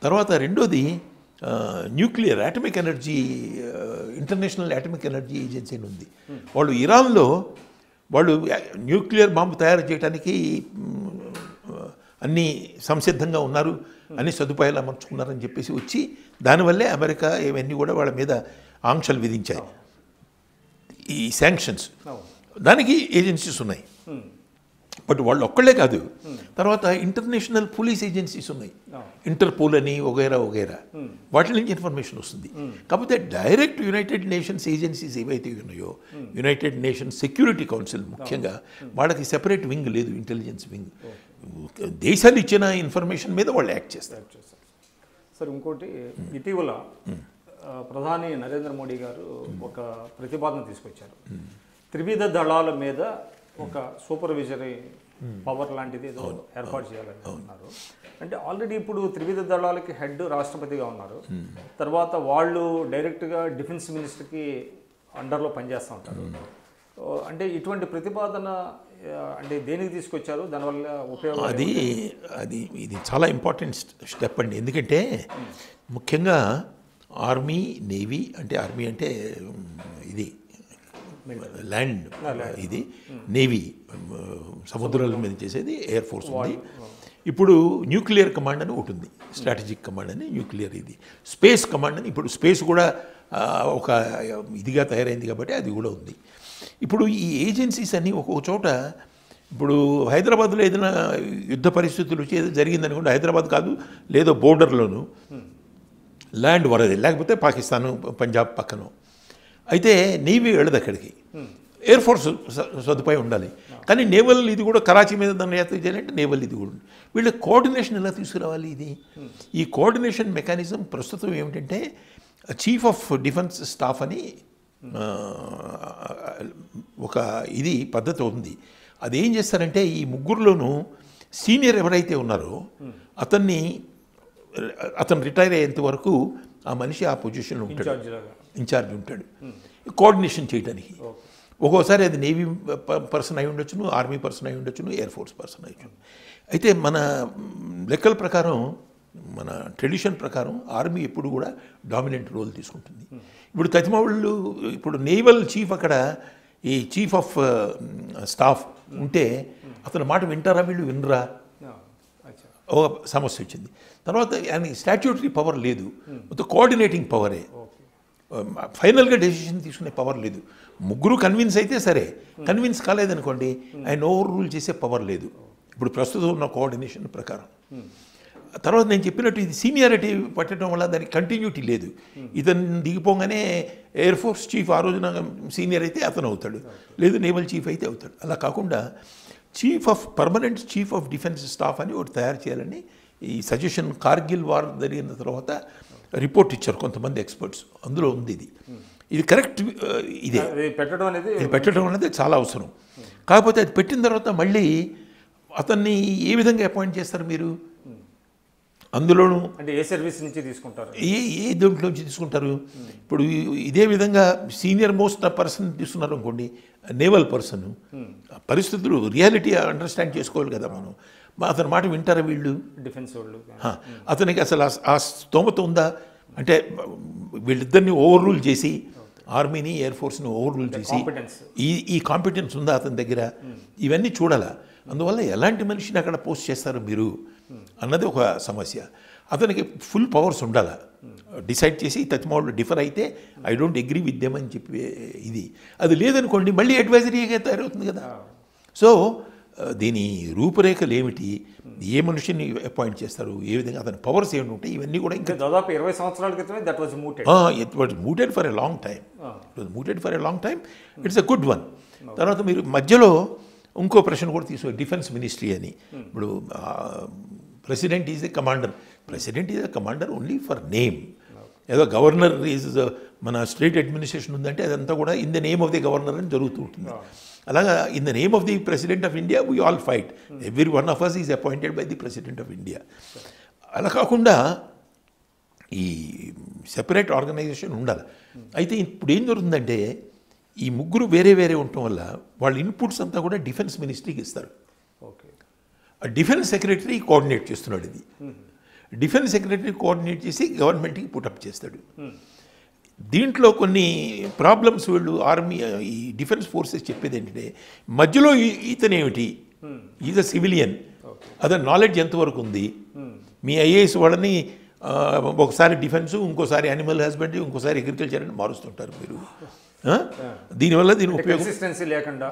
తర్వాత రెండోది nuclear atomic energy international atomic energy agency అని ఉంది. వాళ్ళు ఇరాన్లో వాళ్ళు న్యూక్లియర్ బాంబు తయారు చేయడానికి అన్ని సంసిద్ధంగా ఉన్నారు అన్ని సదుపాయాలు అమర్చుకున్నారని చెప్పేసి వచ్చి దానివల్లే అమెరికా ఇవన్నీ కూడా వాళ్ళ మీద ఆంక్షలు విధించాయి. ఈ శాంక్షన్స్. దానికి ఏజెన్సీస్ ఉన్నాయి. బట్ వాళ్ళు ఒక్కళ్ళే కాదు. తర్వాత ఇంటర్నేషనల్ పోలీస్ ఏజెన్సీస్ ఉన్నాయి. ఇంటర్పోల్ అని వగైరా వగైరా వాటి నుంచి ఇన్ఫర్మేషన్ వస్తుంది. కాకపోతే డైరెక్ట్ యునైటెడ్ నేషన్స్ ఏజెన్సీస్ ఏవైతే ఉన్నాయో యునైటెడ్ నేషన్స్ సెక్యూరిటీ కౌన్సిల్ ముఖ్యంగా వాళ్ళకి సెపరేట్ వింగ్ లేదు ఇంటెలిజెన్స్ వింగ్. దేశాలు ఇచ్చిన ఇన్ఫర్మేషన్ మీద వాళ్ళు యాక్ట్ చేస్తారు. సార్ ఇంకోటి ఇటీవల ప్రధాని నరేంద్ర మోడీ గారు ఒక ప్రతిపాదన తీసుకొచ్చారు. త్రివిధ దళాల మీద ఒక సూపర్విజరీ పవర్ లాంటిది ఏదో ఏర్పాటు చేయాలని అన్నారు అంటే ఆల్రెడీ ఇప్పుడు త్రివిధ దళాలకి హెడ్ రాష్ట్రపతిగా ఉన్నారు. తర్వాత వాళ్ళు డైరెక్ట్గా డిఫెన్స్ మినిస్టర్కి అండర్లో పనిచేస్తూ ఉంటారు. ఓ, అంటే ఇటువంటి ప్రతిపాదన అంటే దేనికి తీసుకొచ్చారు? దానివల్ల ఉపయోగం అది అది ఇది చాలా ఇంపార్టెంట్ స్టెప్ అండి. ఎందుకంటే ముఖ్యంగా ఆర్మీ నేవీ అంటే ఆర్మీ అంటే ఇది ల్యాండ్ ఇది నేవీ సముద్రాల మీద చేసేది ఎయిర్ ఫోర్స్ ఉంది. ఇప్పుడు న్యూక్లియర్ కమాండ్ అని ఒకటి ఉంది. స్ట్రాటజిక్ కమాండ్ అని న్యూక్లియర్ ఇది. స్పేస్ కమాండ్ అని ఇప్పుడు స్పేస్ కూడా ఒక ఇదిగా తయారైంది కాబట్టి అది కూడా ఉంది. ఇప్పుడు ఈ ఏజెన్సీస్ అన్నీ ఒక్కొక్క చోట ఇప్పుడు హైదరాబాద్లో ఏదైనా యుద్ధ పరిస్థితులు వచ్చి ఏదో జరిగిందనుకోండి హైదరాబాద్ కాదు లేదో బోర్డర్లోను ల్యాండ్ వరది లేకపోతే పాకిస్తాన్ పంజాబ్ పక్కన. అయితే నేవీ వెళ్ళదు అక్కడికి. ఎయిర్ ఫోర్స్ సదుపాయం ఉండాలి. కానీ నేవల్ ఇది కూడా కరాచీ మీద దండయాత్ర చేయాలంటే నేవల్ ఇది కూడా. వీళ్ళ కోఆర్డినేషన్ ఎలా తీసుకురావాలి ఇది? ఈ కోఆర్డినేషన్ మెకానిజం ప్రస్తుతం ఏమిటంటే చీఫ్ ఆఫ్ డిఫెన్స్ స్టాఫ్ అని ఒక ఇది పద్ధతి ఉంది. అది ఏం చేస్తారంటే ఈ ముగ్గురులోనూ సీనియర్ ఎవరైతే ఉన్నారో అతన్ని అతను రిటైర్ అయ్యేంత వరకు ఆ మనిషి ఆ పొజిషన్లో ఉంటాడు. ఇన్ఛార్జ్ ఉంటాడు. కోఆర్డినేషన్ చేయడానికి ఒక్కోసారి అది నేవీ పర్సన్ అయి ఉండొచ్చును ఆర్మీ పర్సన్ అయి ఉండొచ్చును ఎయిర్ ఫోర్స్ పర్సన్ అయి ఉండొచ్చును. అయితే మన లెక్కల ప్రకారం మన ట్రెడిషన్ ప్రకారం ఆర్మీ ఎప్పుడు కూడా డామినెంట్ రోల్ తీసుకుంటుంది. ఇప్పుడు కతిమావుళ్ళు ఇప్పుడు నేవల్ చీఫ్ అక్కడ ఈ చీఫ్ ఆఫ్ స్టాఫ్ ఉంటే అతని మాట వింటారా వీళ్ళు? వినరా? ఒక సమస్య వచ్చింది. తర్వాత ఆయన స్టాట్యూటరీ పవర్ లేదు. మొత్తం కోఆర్డినేటింగ్ పవరే. ఫైనల్గా డెసిషన్ తీసుకునే పవర్ లేదు. ముగ్గురు కన్విన్స్ అయితే సరే. కన్విన్స్ కాలేదనుకోండి ఆయన ఓవర్ రూల్ చేసే పవర్ లేదు. ఇప్పుడు ప్రస్తుతం ఉన్న కోఆర్డినేషన్ ప్రకారం. తర్వాత నేను చెప్పినట్టు ఇది సీనియారిటీ పట్టడం వల్ల దానికి కంటిన్యూటీ లేదు. ఇతను దిగిపోగానే ఎయిర్ ఫోర్స్ చీఫ్ ఆ రోజున సీనియర్ అయితే అతను అవుతాడు. లేదు నేవల్ చీఫ్ అయితే అవుతాడు. అలా కాకుండా chief of permanent chief of defence staff అని ఒకటి తయారు చేయాలని ఈ సజెషన్ కార్గిల్ వార్ జరిగిన తర్వాత రిపోర్ట్ ఇచ్చారు కొంతమంది ఎక్స్పర్ట్స్. అందులో ఉంది ఇది. ఇది కరెక్ట్ ఇదే. పెట్టడం అనేది ఇది పెట్టడం అనేది చాలా అవసరం. కాకపోతే అది పెట్టిన తర్వాత మళ్ళీ అతన్ని ఏ విధంగా అపాయింట్ చేస్తారు మీరు? అందులోనూ అంటే ఏ సర్వీస్ నుంచి తీసుకుంటారు? ఏ ఏ దాంట్లోంచి తీసుకుంటారు? ఇప్పుడు ఇదే విధంగా సీనియర్ మోస్ట్ పర్సన్ తీసుకున్నారు అనుకోండి నేవల్ పర్సన్. పరిస్థితులు రియాలిటీ అండర్స్టాండ్ చేసుకోవాలి కదా మనం. అతని మాట వింటారా వీళ్ళు? డిఫెన్స్ వాళ్ళు. అతనికి అసలు ఆ- స్తోమత ఉందా? అంటే వీళ్ళిద్దరిని ఓవర్ రూల్ చేసి ఆర్మీని ఎయిర్ ఫోర్స్ని ఓవర్ రూల్ చేసి ఈ ఈ కాంపిటెన్స్ ఉందా అతని దగ్గర? ఇవన్నీ చూడాలా. అందువల్ల ఎలాంటి మనిషిని అక్కడ పోస్ట్ చేస్తారు మీరు? అన్నది ఒక సమస్య. అతనికి ఫుల్ పవర్స్ ఉండాలా. డిసైడ్ చేసి తచ్చిమాళ్ళు డిఫర్ అయితే I don't agree with them అని చెప్పి ఇది. అది లేదనుకోండి మళ్ళీ అడ్వైజరీగా తయారవుతుంది కదా. సో దీని రూపురేఖలు ఏమిటి? ఏ మనిషిని అపాయింట్ చేస్తారు? ఏ విధంగా అతని పవర్స్ ఏమిటి ఉంటాయి? ఇవన్నీ కూడా ఇంకా దాదాపు ఇరవై సంవత్సరాల క్రితమే that was muted it was muted for a long time it was muted for a long time it's a good one తర్వాత మీరు మధ్యలో ఇంకో ప్రశ్న కూడా తీసుకో డిఫెన్స్ మినిస్ట్రీ అని. ఇప్పుడు president is the commander president is the commander only for name ఏదో గవర్నర్ ఈజ్ మన స్టేట్ అడ్మినిస్ట్రేషన్ ఉందంటే అదంతా కూడా in the name of the governor అని జరుగుతూ ఉంటుంది. అలాగా in the name of the president of India we all fight every one of us is appointed by the president of India అలా కాకుండా ఈ సెపరేట్ ఆర్గనైజేషన్ ఉండాలి. అయితే ఇప్పుడు ఏం జరుగుతుందంటే ఈ ముగ్గురు వేరే వేరే ఉండటం వల్ల వాళ్ళ ఇన్పుట్స్ అంతా కూడా డిఫెన్స్ మినిస్ట్రీకి ఇస్తారు. డిఫెన్స్ సెక్రటరీ కోఆర్డినేట్ చేస్తున్నాడు ఇది. డిఫెన్స్ సెక్రటరీ కోఆర్డినేట్ చేసి గవర్నమెంట్కి పుటప్ చేస్తాడు. దీంట్లో కొన్ని ప్రాబ్లమ్స్ వీళ్ళు ఆర్మీ ఈ డిఫెన్స్ ఫోర్సెస్ చెప్పేది ఏంటంటే మధ్యలో ఈ- ఇతనేమిటి ఈజ్ అ సివిలియన్ అతని నాలెడ్జ్ ఎంతవరకు ఉంది? మీ ఐఏఎస్ వాళ్ళని ఒకసారి డిఫెన్స్ ఇంకోసారి యానిమల్ హస్బెండరీ ఇంకోసారి అగ్రికల్చర్ అని మారుస్తుంటారు మీరు? దీనివల్ల దీని ఉపయోగం కన్సిస్టెన్సీ లేకుండా.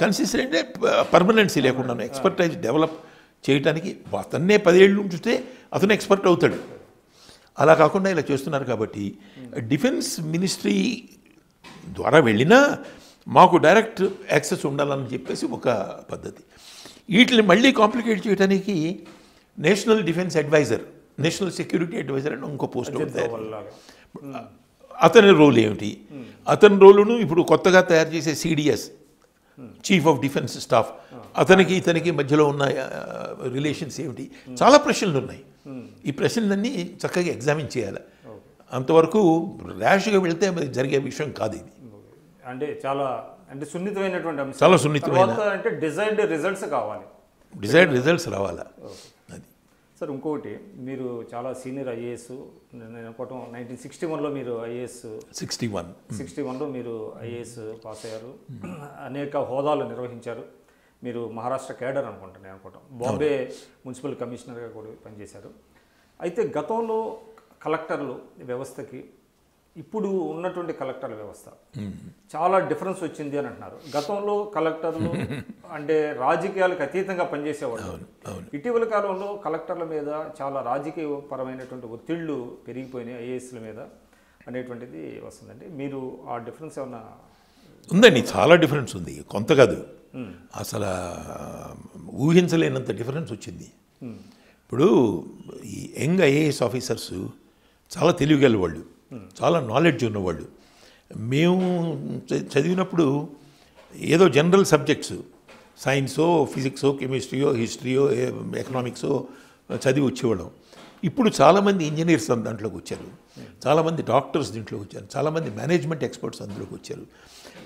కన్సిస్టెంట్ అంటే పర్మనెన్సీ లేకుండా ఎక్స్పర్టైజ్ డెవలప్ చేయడానికి అతన్నే పదేళ్ళు ఉంచితే అతను ఎక్స్పర్ట్ అవుతాడు. అలా కాకుండా ఇలా చేస్తున్నారు కాబట్టి డిఫెన్స్ మినిస్ట్రీ ద్వారా వెళ్ళినా మాకు డైరెక్ట్ యాక్సెస్ ఉండాలని చెప్పేసి ఒక పద్ధతి. వీటిని మళ్ళీ కాంప్లికేట్ చేయడానికి national defence adviser national security adviser అని ఇంకో పోస్ట్ అతని రోల్ ఏమిటి? అతని రోలును ఇప్పుడు కొత్తగా తయారు చేసే CDS chief of defence staff అతనికి ఇతనికి మధ్యలో ఉన్న రిలేషన్స్ ఏమిటి? చాలా ప్రశ్నలు ఉన్నాయి. ఈ ప్రశ్నలన్నీ చక్కగా ఎగ్జామిన్ చేయాలి. అంతవరకు ర్యాష్గా వెళ్తే మరి జరిగే విషయం కాదు ఇది. అంటే చాలా అంటే సున్నితమైనటువంటి అంశం. చాలా సున్నితమైన అంటే డిజైర్డ్ రిజల్ట్స్ కావాలి. డిజైర్డ్ రిజల్ట్స్ రావాలా? అది సార్ ఇంకొకటి మీరు చాలా సీనియర్ ఐఏఎస్ నేను అనుకోవటం నైన్టీన్ సిక్స్టీ వన్లో మీరు ఐఏఎస్ సిక్స్టీ వన్ సిక్స్టీ వన్లో మీరు ఐఏఎస్ పాస్ అయ్యారు. అనేక హోదాలు నిర్వహించారు. మీరు మహారాష్ట్ర కేడర్ అనుకుంటాను నేను అనుకుంటాం. బాంబే మున్సిపల్ కమిషనర్గా కూడా పనిచేశారు. అయితే గతంలో కలెక్టర్లు వ్యవస్థకి ఇప్పుడు ఉన్నటువంటి కలెక్టర్ల వ్యవస్థ చాలా డిఫరెన్స్ వచ్చింది అని అంటున్నారు. గతంలో కలెక్టర్లు అంటే రాజకీయాలకు అతీతంగా పనిచేసేవాళ్ళు. ఇటీవల కాలంలో కలెక్టర్ల మీద చాలా రాజకీయ పరమైనటువంటి ఒత్తిళ్ళు పెరిగిపోయినాయి ఐఏఎస్ల మీద అనేటువంటిది వస్తుందండి. మీరు ఆ డిఫరెన్స్ ఏమన్నా ఉందండి చాలా డిఫరెన్స్ ఉంది. కొంత కాదు. అసలు ఊహించలేనంత డిఫరెన్స్ వచ్చింది. ఇప్పుడు ఈ యంగ్ ఐఏఎస్ ఆఫీసర్స్ చాలా తెలివిగల వాళ్ళు చాలా నాలెడ్జ్ ఉన్నవాళ్ళు. మేము చదివినప్పుడు ఏదో జనరల్ సబ్జెక్ట్స్ సైన్సో ఫిజిక్సో కెమిస్ట్రీయో హిస్టరీయో ఎకనామిక్సో చదివి వచ్చేవాళ్ళం. ఇప్పుడు చాలామంది ఇంజనీర్స్ దాంట్లోకి వచ్చారు. చాలామంది డాక్టర్స్ దీంట్లోకి వచ్చారు. చాలామంది మేనేజ్మెంట్ ఎక్స్పర్ట్స్ అందులోకి వచ్చారు.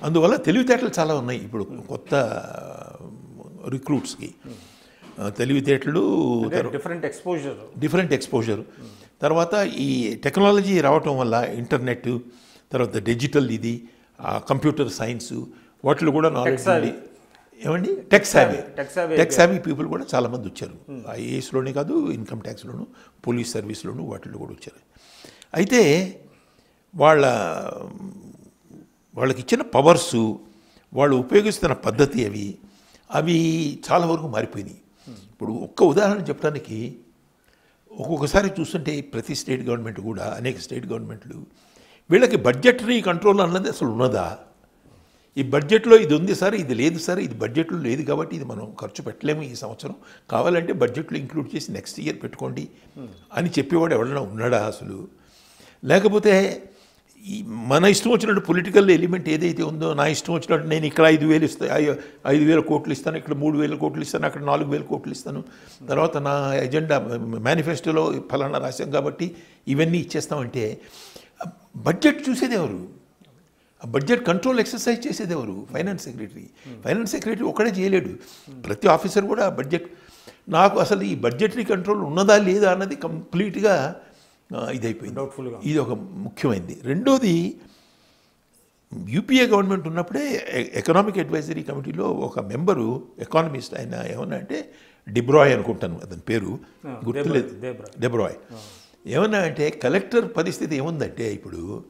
అందువల్ల తెలివితేటలు చాలా ఉన్నాయి. ఇప్పుడు కొత్త రిక్రూట్స్కి తెలివితేటలు డిఫరెంట్ ఎక్స్పోజర్ డిఫరెంట్ ఎక్స్పోజర్ తర్వాత ఈ టెక్నాలజీ రావటం వల్ల ఇంటర్నెట్ తర్వాత డిజిటల్ ఇది కంప్యూటర్ సైన్స్ వాటిలో కూడా నాలెడ్జ్ ఉంది ఏమండి? Tech savvy Tech savvy tech savvy people కూడా చాలామంది వచ్చారు. ఐఏఎస్లోనే కాదు ఇన్కమ్ ట్యాక్స్లోను పోలీస్ సర్వీస్లోను వాటిలో కూడా వచ్చారు. అయితే వాళ్ళ వాళ్ళకి ఇచ్చిన పవర్స్ వాళ్ళు ఉపయోగిస్తున్న పద్ధతి అవి అవి చాలా వరకు మారిపోయినాయి. ఇప్పుడు ఒక్క ఉదాహరణ చెప్పడానికి ఒక్కొక్కసారి చూస్తుంటే ప్రతి స్టేట్ గవర్నమెంట్ కూడా అనేక స్టేట్ గవర్నమెంట్లు వీళ్ళకి బడ్జెటరీ కంట్రోల్ అన్నది అసలు ఉన్నదా? ఈ బడ్జెట్లో ఇది ఉంది సార్ ఇది లేదు సార్ ఇది బడ్జెట్లో లేదు కాబట్టి ఇది మనం ఖర్చు పెట్టలేము ఈ సంవత్సరం. కావాలంటే బడ్జెట్లో ఇంక్లూడ్ చేసి నెక్స్ట్ ఇయర్ పెట్టుకోండి అని చెప్పేవాడు ఎవరైనా ఉన్నాడా అసలు? లేకపోతే ఈ మన ఇష్టం వచ్చినట్టు పొలిటికల్ ఎలిమెంట్ ఏదైతే ఉందో నా ఇష్టం వచ్చినట్టు నేను ఇక్కడ ఐదు వేలు ఇస్తాను ఐదు వేల కోట్లు ఇస్తాను ఇక్కడ మూడు వేల కోట్లు ఇస్తాను అక్కడ నాలుగు వేల కోట్లు ఇస్తాను. తర్వాత నా ఎజెండా మేనిఫెస్టోలో ఫలానా రాశాం కాబట్టి ఇవన్నీ ఇచ్చేస్తామంటే బడ్జెట్ చూసేది ఎవరు? ఆ బడ్జెట్ కంట్రోల్ ఎక్సర్సైజ్ చేసేది ఎవరు? ఫైనాన్స్ సెక్రటరీ ఫైనాన్స్ సెక్రటరీ ఒకడే చేయలేడు. ప్రతి ఆఫీసర్ కూడా బడ్జెట్ నాకు అసలు ఈ బడ్జెటరీ కంట్రోల్ ఉన్నదా లేదా అన్నది కంప్లీట్గా ఇదైపోయింది. ఇది ఒక ముఖ్యమైనది రెండోది యూపీఏ గవర్నమెంట్ ఉన్నప్పుడే ఎకనామిక్ అడ్వైజరీ కమిటీలో ఒక మెంబరు ఎకానమిస్ట్ ఆయన ఏమన్నా అంటే డిబ్రాయ్ అనుకుంటాను అతని పేరు. గుర్తులేదు. డెబ్రాయ్ ఏమన్నా అంటే కలెక్టర్ పరిస్థితి ఏముందంటే ఇప్పుడు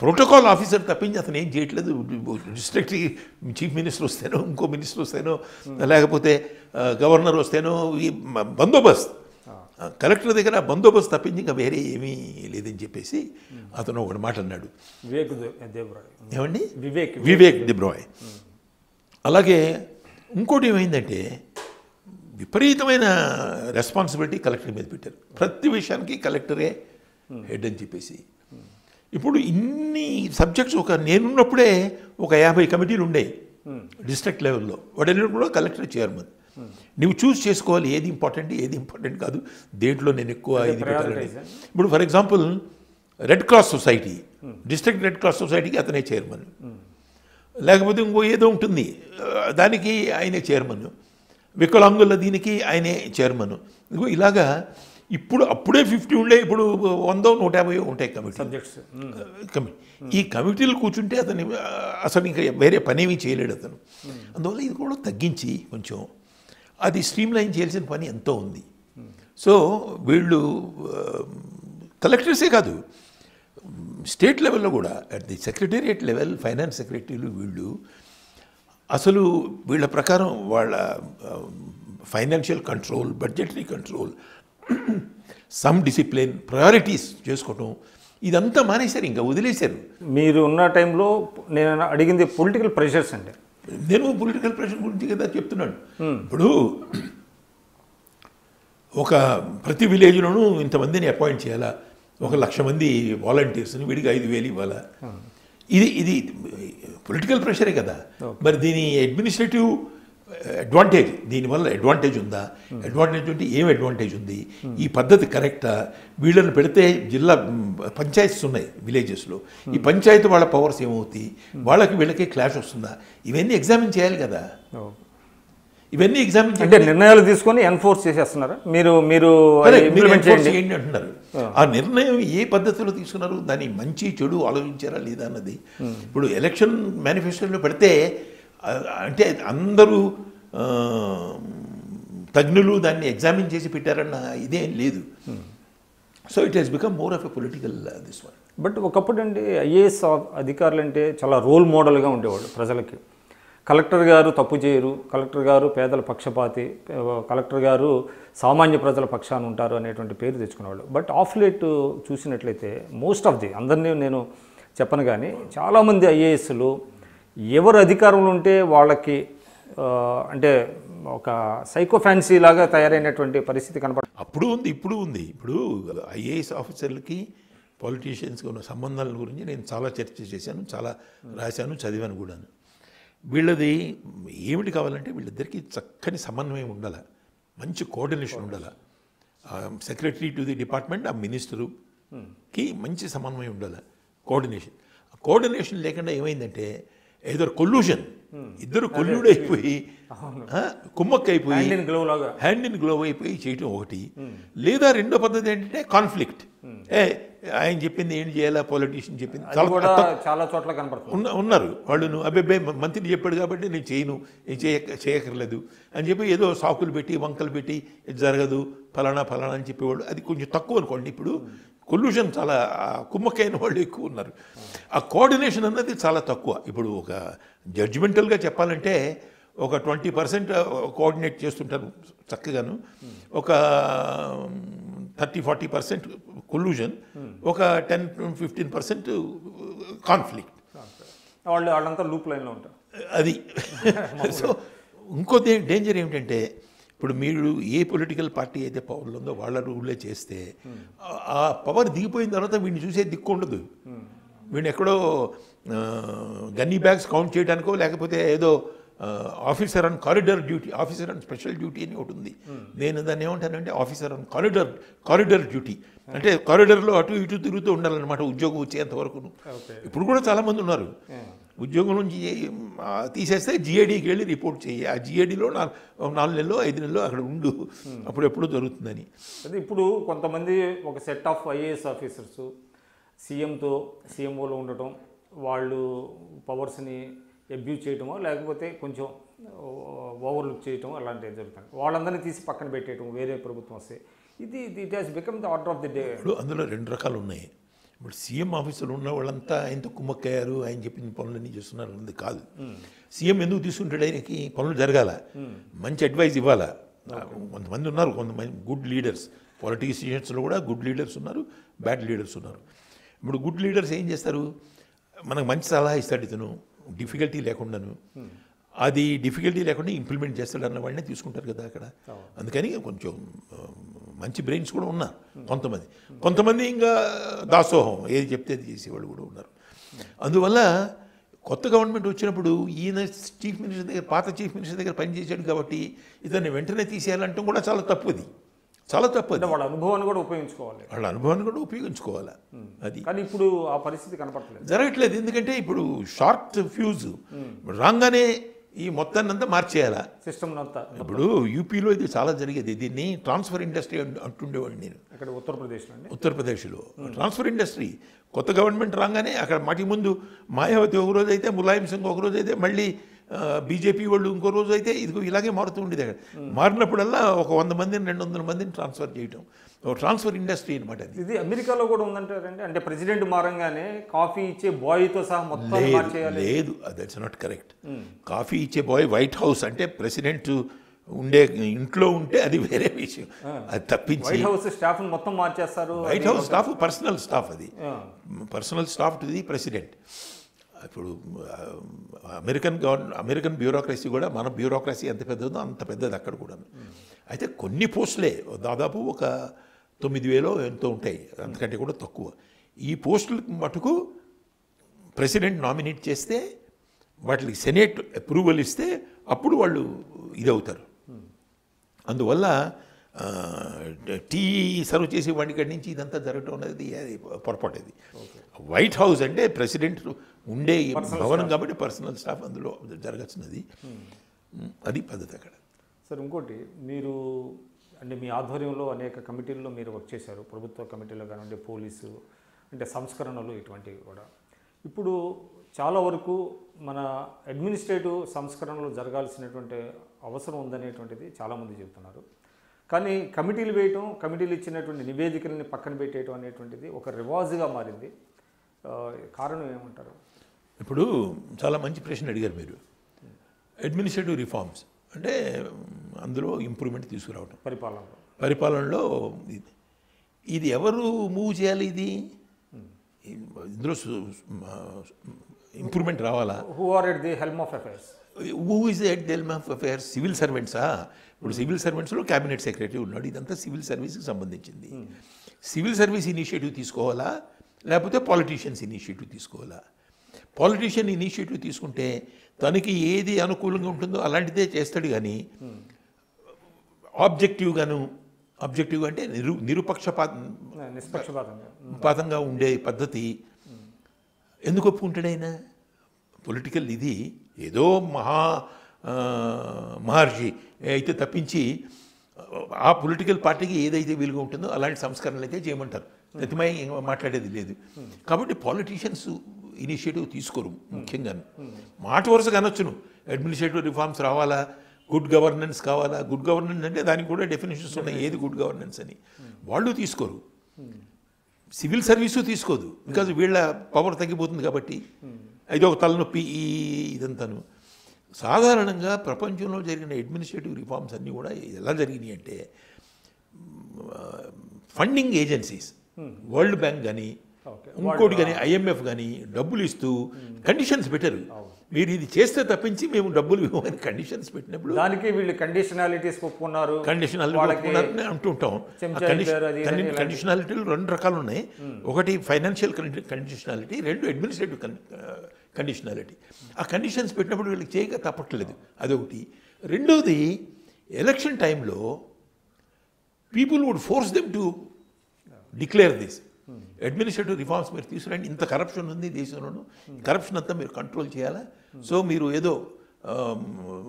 ప్రోటోకాల్ ఆఫీసర్ తప్పించి అతను ఏం చేయట్లేదు. డిస్ట్రిక్ట్ చీఫ్ మినిస్టర్ వస్తేనో ఇంకో మినిస్టర్ వస్తేనో లేకపోతే గవర్నర్ వస్తేనో ఈ బందోబస్త్ కలెక్టర్ దగ్గర బందోబస్తు తప్పించి ఇంకా వేరే ఏమీ లేదని చెప్పేసి అతను ఒకటి మాట అన్నాడు. వివేక్ ఏమండి? వివేక్ వివేక్ దిబ్రాయ్. అలాగే ఇంకోటి ఏమైందంటే విపరీతమైన రెస్పాన్సిబిలిటీ కలెక్టర్ మీద పెట్టారు. ప్రతి విషయానికి కలెక్టరే హెడ్ అని చెప్పేసి. ఇప్పుడు ఇన్ని సబ్జెక్ట్స్ ఒక నేనున్నప్పుడే ఒక యాభై కమిటీలు ఉండేవి డిస్ట్రిక్ట్ లెవెల్లో. వాటిని కూడా కలెక్టర్ చైర్మన్. నువ్వు చూస్ చేసుకోవాలి ఏది ఇంపార్టెంట్ ఏది ఇంపార్టెంట్ కాదు. దేంట్లో నేను ఎక్కువ ఇది పెట్టాలని ఇప్పుడు for example red cross society district red cross సొసైటీకి అతనే చైర్మన్ లేకపోతే ఇంకో ఏదో ఉంటుంది. దానికి ఆయనే చైర్మన్ వికలాంగుల దీనికి ఆయనే చైర్మన్ ఇదిగో ఇలాగా ఇప్పుడు అప్పుడే ఫిఫ్టీ ఉండే ఇప్పుడు వందో నూట యాభై ఉంటాయి కమిటీ సబ్జెక్ట్స్ కమి ఈ కమిటీలు కూర్చుంటే అతని అసలు ఇంకా వేరే పనేమీ చేయలేడు అతను. అందువల్ల ఇది కూడా తగ్గించి కొంచెం అది స్ట్రీమ్ లైన్ చేయాల్సిన పని ఎంతో ఉంది. సో వీళ్ళు కలెక్టర్సే కాదు. స్టేట్ లెవెల్లో కూడా at the secretariat level finance సెక్రటరీలు వీళ్ళు అసలు వీళ్ళ ప్రకారం వాళ్ళ financial control budgetary control some discipline priorities చేసుకోవటం ఇదంతా మానేశారు ఇంకా వదిలేశారు. మీరు ఉన్న టైంలో నేను అడిగింది పొలిటికల్ ప్రెషర్స్ అండి. నేను పొలిటికల్ ప్రెషర్ గురించి కదా చెప్తున్నాను. ఇప్పుడు ఒక ప్రతి విలేజ్లోనూ ఇంతమందిని అపాయింట్ చేయాలా? ఒక లక్ష మంది వాలంటీర్స్ని వీడికి ఐదు వేలు ఇవ్వాలా? ఇది ఇది పొలిటికల్ ప్రెషరే కదా? మరి దీని అడ్మినిస్ట్రేటివ్ అడ్వాంటేజ్ దీనివల్ల అడ్వాంటేజ్ ఉందా? అడ్వాంటేజ్ ఉంటే ఏం అడ్వాంటేజ్ ఉంది? ఈ పద్ధతి కరెక్టా వీళ్ళని పెడితే జిల్లా పంచాయతీస్ ఉన్నాయి విలేజెస్లో ఈ పంచాయతీ వాళ్ళ పవర్స్ ఏమవుతాయి? వాళ్ళకి వీళ్ళకి క్లాష్ వస్తుందా? ఇవన్నీ ఎగ్జామిన్ చేయాలి కదా. ఇవన్నీ ఎగ్జామిన్ అంటే నిర్ణయాలు తీసుకొని ఎన్ఫోర్స్ చేసేస్తున్నారా? మీరు మీరు చేయండి. అంటున్నారు. ఆ. నిర్ణయం ఏ పద్ధతిలో తీసుకున్నారు? దాని మంచి చెడు ఆలోచించారా లేదా అన్నది. ఇప్పుడు ఎలక్షన్ మేనిఫెస్టోలో పెడితే అంటే అందరూ తజ్ఞులు దాన్ని ఎగ్జామిన్ చేసి పెట్టారన్న ఇదేం లేదు. So it has become more of a political this one but ఒకప్పుడు అండి ఐఏఎస్ అధికారులు అంటే చాలా రోల్ మోడల్గా ఉండేవాడు ప్రజలకి. కలెక్టర్ గారు తప్పు చేయరు కలెక్టర్ గారు పేదల పక్షపాతి కలెక్టర్ గారు సామాన్య ప్రజల పక్షాన ఉంటారు అనేటువంటి పేరు తెచ్చుకునేవాళ్ళు. బట్ ఆఫ్ లేట్ చూసినట్లయితే మోస్ట్ ఆఫ్ ది అందరినీ నేను చెప్పను కానీ చాలామంది ఐఏఎస్లు ఎవరు అధికారంలో ఉంటే వాళ్ళకి అంటే ఒక సైకో ఫ్యాన్సీ లాగా తయారైనటువంటి పరిస్థితి కనపడ అప్పుడు ఉంది ఇప్పుడు ఉంది. ఇప్పుడు ఐఏఎస్ ఆఫీసర్లకి పాలిటీషియన్స్కి ఉన్న సంబంధాల గురించి నేను చాలా చర్చ చేశాను చాలా రాశాను చదివాను కూడాను. వీళ్ళది ఏమిటి కావాలంటే వీళ్ళిద్దరికీ చక్కని సమన్వయం ఉండాలి మంచి కోఆర్డినేషన్ ఉండాలి. సెక్రటరీ టు ది డిపార్ట్మెంట్ ఆ మినిస్టరుకి మంచి సమన్వయం ఉండాలి కోఆర్డినేషన్ కోఆర్డినేషన్ లేకుండా ఏమైందంటే ఏదో కొల్యూషన్ ఇద్దరు కొల్లుడు అయిపోయి కుమ్మక్క అయిపోయి హ్యాండ్ ఇన్ గ్లోవ్ అయిపోయి చేయటం ఒకటి. లేదా రెండో పద్ధతి ఏంటంటే కాన్ఫ్లిక్ట్ ఏ ఆయన చెప్పింది ఏం చేయాలా పొలిటీషియన్ చెప్పింది. చాలా చోట్ల కనపడుతుంది. ఉన్న ఉన్నారు. వాళ్ళు నువ్వు అబ్బాయి మంత్రి చెప్పాడు కాబట్టి నేను చేయను నేను చేయక చేయక్కర్లేదు అని చెప్పి ఏదో సాకులు పెట్టి వంకలు పెట్టి జరగదు ఫలానా ఫలానా అని చెప్పేవాళ్ళు అది కొంచెం తక్కువ అనుకోండి ఇప్పుడు. కొల్యూషన్ చాలా ఆ కుమ్మక్కైన వాళ్ళు ఎక్కువ ఉన్నారు. ఆ కోఆర్డినేషన్ అన్నది చాలా తక్కువ. ఇప్పుడు ఒక జడ్జిమెంటల్గా చెప్పాలంటే ఒక ట్వంటీ పర్సెంట్ కోఆర్డినేట్ చేస్తుంటారు చక్కగాను. ఒక థర్టీ ఫార్టీ పర్సెంట్ కొల్యూషన్ ఒక టెన్ ఫిఫ్టీన్ పర్సెంట్ కాన్ఫ్లిక్ట్ వాళ్ళు వాళ్ళంతా లూప్ లైన్లో ఉంటారు. అది. సో ఇంకో డేంజర్ ఏమిటంటే ఇప్పుడు మీరు ఏ పొలిటికల్ పార్టీ అయితే పవర్లో ఉందో వాళ్ళ రూలే చేస్తే ఆ- పవర్ దిగిపోయిన తర్వాత వీడిని చూసే దిక్కు ఉండదు. వీడిని ఎక్కడో గన్నీ బ్యాగ్స్ కౌంట్ చేయడానికో లేకపోతే ఏదో officer on corridor duty officer on special duty అని ఒకటి ఉంది. నేను దాన్ని ఏమంటానంటే officer on corridor corridor duty అంటే కారిడార్లో అటు ఇటు తిరుగుతూ ఉండాలన్నమాట ఉద్యోగం వచ్చేంత వరకు ఓకే. ఇప్పుడు కూడా చాలామంది ఉన్నారు. ఉద్యోగం నుంచి తీసేస్తే జిఏడికి వెళ్ళి రిపోర్ట్ చేయి ఆ జిఏడిలో నాలుగు నెలలు ఐదు నెలలు అక్కడ ఉండు. అప్పుడు ఎప్పుడు జరుగుతుందని. అదే ఇప్పుడు కొంతమంది ఒక సెట్ ఆఫ్ ఐఏఎస్ ఆఫీసర్స్ సీఎంతో సీఎంఓలో ఉండటం వాళ్ళు పవర్స్ని అబ్యూజ్ చేయటమో లేకపోతే కొంచెం ఓవర్లుక్ చేయటం అలాంటివి జరుగుతాయి? వాళ్ళందరినీ తీసి పక్కన పెట్టేయటం వేరే ప్రభుత్వం వస్తే. ఇది it has become the order of the day అందులో రెండు రకాలు ఉన్నాయి ఇప్పుడు సీఎం ఆఫీసులో ఉన్న వాళ్ళంతా ఆయనతో కుమ్మక్కయ్యారు ఆయన చెప్పిన పనులన్నీ చేస్తున్నారు అన్నది కాదు. సీఎం ఎందుకు తీసుకుంటాడు ఆయనకి? పనులు జరగాల. మంచి అడ్వైజ్ ఇవ్వాలా. కొంతమంది ఉన్నారు కొంతమంది గుడ్ లీడర్స్ పాలిటీషియన్స్లో కూడా గుడ్ లీడర్స్ ఉన్నారు బ్యాడ్ లీడర్స్ ఉన్నారు. ఇప్పుడు గుడ్ లీడర్స్ ఏం చేస్తారు? మనకు మంచి సలహా ఇస్తాడు ఇతను. డిఫికల్టీ లేకుండాను. అది డిఫికల్టీ లేకుండా ఇంప్లిమెంట్ చేస్తాడు అన్న వాళ్ళనే తీసుకుంటారు కదా అక్కడ. అందుకని కొంచెం మంచి బ్రెయిన్స్ కూడా ఉన్నారు కొంతమంది. కొంతమంది ఇంకా దాసోహం ఏది చెప్తే అది చేసేవాళ్ళు కూడా ఉన్నారు. అందువల్ల కొత్త గవర్నమెంట్ వచ్చినప్పుడు ఈయన చీఫ్ మినిస్టర్ దగ్గర పాత చీఫ్ మినిస్టర్ దగ్గర పనిచేశాడు కాబట్టి ఇతన్ని వెంటనే తీసేయాలంటాం కూడా చాలా తప్పుది. చాలా తప్పది. అంటే వాళ్ళ అనుభవాన్ని కూడా ఉపయోగించుకోవాలి. వాళ్ళ అనుభవాన్ని కూడా ఉపయోగించుకోవాలా? అది. కానీ ఇప్పుడు ఆ పరిస్థితి కనపడట్లేదు. జరగట్లేదు. ఎందుకంటే ఇప్పుడు షార్ట్ ఫ్యూజ్ రాగానే ఈ మొత్తాన్ని అంతా మార్చేయాలా? సిస్టమ్ అంతా ఇప్పుడు యూపీలో ఇది చాలా జరిగేది. దీన్ని ట్రాన్స్ఫర్ ఇండస్ట్రీ అంటు- అంటుండేవాడిని నేను. ఇక్కడ ఉత్తరప్రదేశ్లో అండి ఉత్తరప్రదేశ్లో. Transfer industry. కొత్త గవర్నమెంట్ రాగానే అక్కడ మాటి ముందు మాయావతి ఒక రోజు అయితే ములాయం సింగ్ ఒక రోజు అయితే మళ్ళీ బీజేపీ వాళ్ళు ఇంకో రోజు అయితే ఇదిగో ఇలాగే మారుతూ ఉండేది అక్కడ. మారినప్పుడల్లా ఒక వంద మందిని రెండు వందల మందిని ట్రాన్స్ఫర్ చేయటం. ఒక ట్రాన్స్ఫర్ ఇండస్ట్రీ అనమాట అది. ఇది అమెరికాలో కూడా ఉందంటారండి? అంటే ప్రెసిడెంట్ మారంగానే కాఫీ ఇచ్చే బాయ్తో సహా మొత్తం లేదు దట్స్ నాట్ కరెక్ట్ కాఫీ ఇచ్చే బాయ్ వైట్ హౌస్ అంటే ప్రెసిడెంట్ ఉండే ఇంట్లో ఉంటే అది వేరే విషయం. అది తప్పించి వైట్ హౌస్ స్టాఫ్ మొత్తం మార్చేస్తారు White House staff personnel staff అది. Personnel staff to the president ఇప్పుడు అమెరికన్ గవర్న అమెరికన్ బ్యూరోక్రసీ కూడా మన బ్యూరోక్రసీ ఎంత పెద్దదో అంత పెద్దది అక్కడ కూడా అయితే కొన్ని పోస్టులే దాదాపు ఒక తొమ్మిది వేలో ఎంతో ఉంటాయి అంతకంటే కూడా తక్కువ. ఈ పోస్టులు మటుకు ప్రెసిడెంట్ నామినేట్ చేస్తే వాటికి సెనేట్ అప్రూవల్ ఇస్తే అప్పుడు వాళ్ళు ఇదవుతారు. అందువల్ల టీ సర్వ్ చేసే వాడి నుంచి ఇదంతా జరగటం అనేది పొరపాటు అది వైట్ హౌస్ అంటే ప్రెసిడెంట్ ఉండే భవనం కాబట్టి పర్సనల్ స్టాఫ్ అందులో జరగాల్సినది. అది పద్ధతి అక్కడ. సార్ ఇంకోటి మీరు అంటే మీ ఆధ్వర్యంలో అనేక కమిటీల్లో మీరు వర్క్ చేశారు. ప్రభుత్వ కమిటీలో కానివ్వండి పోలీసు అంటే సంస్కరణలు ఇటువంటివి కూడా. ఇప్పుడు చాలా వరకు మన అడ్మినిస్ట్రేటివ్ సంస్కరణలు జరగాల్సినటువంటి అవసరం ఉందనేటువంటిది చాలామంది చెబుతున్నారు కానీ కమిటీలు వేయటం కమిటీలు ఇచ్చినటువంటి నివేదికల్ని పక్కన పెట్టేయటం అనేటువంటిది ఒక రివాజుగా మారింది. కారణం ఏమంటారు? ఇప్పుడు చాలా మంచి ప్రశ్న అడిగారు మీరు. అడ్మినిస్ట్రేటివ్ రిఫార్మ్స్ అంటే అందులో ఇంప్రూవ్మెంట్ తీసుకురావటం. పరిపాలనలో. పరిపాలనలో ఇది. ఇది ఎవరు మూవ్ చేయాలి ఇది? ఇందులో ఇంప్రూవ్మెంట్ రావాలా? Who are at the helm of affairs who is at helm of affairs civil సర్వెంట్సా ఇప్పుడు సివిల్ సర్వెంట్స్లో క్యాబినెట్ సెక్రటరీ ఉన్నాడు. ఇదంతా సివిల్ సర్వీస్కి సంబంధించింది. సివిల్ సర్వీస్ ఇనిషియేటివ్ తీసుకోవాలా? లేకపోతే పాలిటీషియన్స్ ఇనిషియేటివ్ తీసుకోవాలా? పాలిటీషియన్ ఇనిషియేటివ్ తీసుకుంటే తనకి ఏది అనుకూలంగా ఉంటుందో అలాంటిదే చేస్తాడు కానీ ఆబ్జెక్టివ్గాను ఆబ్జెక్టివ్ అంటే నిరు నిరుపక్షపాత నిష్పక్షపాతంగా. పాతంగా ఉండే పద్ధతి. ఎందుకు ఒప్పుకుంటాడైనా పొలిటికల్ ఇది ఏదో మహా మహర్షి అయితే తప్పించి ఆ పొలిటికల్ పార్టీకి ఏదైతే వీలుగా ఉంటుందో అలాంటి సంస్కరణలు అయితే చేయమంటారు ప్రతిమై మాట్లాడేది లేదు. కాబట్టి పాలిటీషియన్స్ ఇనిషియేటివ్ తీసుకోరు ముఖ్యంగా. మాట వరుసగా అనొచ్చును అడ్మినిస్ట్రేటివ్ రిఫార్మ్స్ రావాలా? గుడ్ గవర్నెన్స్ కావాలా? గుడ్ గవర్నెన్స్ అంటే దానికి కూడా డెఫినేషన్స్ ఉన్నాయి. ఏది గుడ్ గవర్నెన్స్ అని. వాళ్ళు తీసుకోరు. సివిల్ సర్వీసు తీసుకోదు. బికాజ్ వీళ్ళ పవర్ తగ్గిపోతుంది కాబట్టి. ఇది ఒక తలనొప్పి ఈ ఇదంతాను. సాధారణంగా ప్రపంచంలో జరిగిన అడ్మినిస్ట్రేటివ్ రిఫార్మ్స్ అన్నీ కూడా ఎలా జరిగినాయి అంటే ఫండింగ్ ఏజెన్సీస్ వరల్డ్ బ్యాంక్ కానీ ఇంకోటి కానీ ఐఎంఎఫ్ కానీ డబ్బులు ఇస్తూ కండిషన్స్ పెట్టారు. మీరు ఇది చేస్తే తప్పించి మేము డబ్బులు ఇవ్వమని కండిషన్స్ పెట్టినప్పుడు దానికి వీళ్ళు కండిషనాలిటీస్ ఒప్పుకున్నారు. కండిషనల్ వాళ్ళకి అంటూ ఉంటాం చెంచా ఇచ్చారు, అది ఇది అని ఇలాంటి- కండిషనాలిటీలు రెండు రకాలు ఉన్నాయి ఒకటి ఫైనాన్షియల్ కండిషనాలిటీ రెండు అడ్మినిస్ట్రేటివ్ కండిషనాలిటీ ఆ కండిషన్స్ పెట్టినప్పుడు వీళ్ళకి చేయక తప్పట్లేదు. అదొకటి. రెండోది ఎలక్షన్ టైంలో people would force them to declare this administrative reforms మీరు తీసుకురండి. ఇంత కరప్షన్ ఉంది దేశంలోనూ. కరప్షన్ అంతా మీరు కంట్రోల్ చేయాలా? సో మీరు ఏదో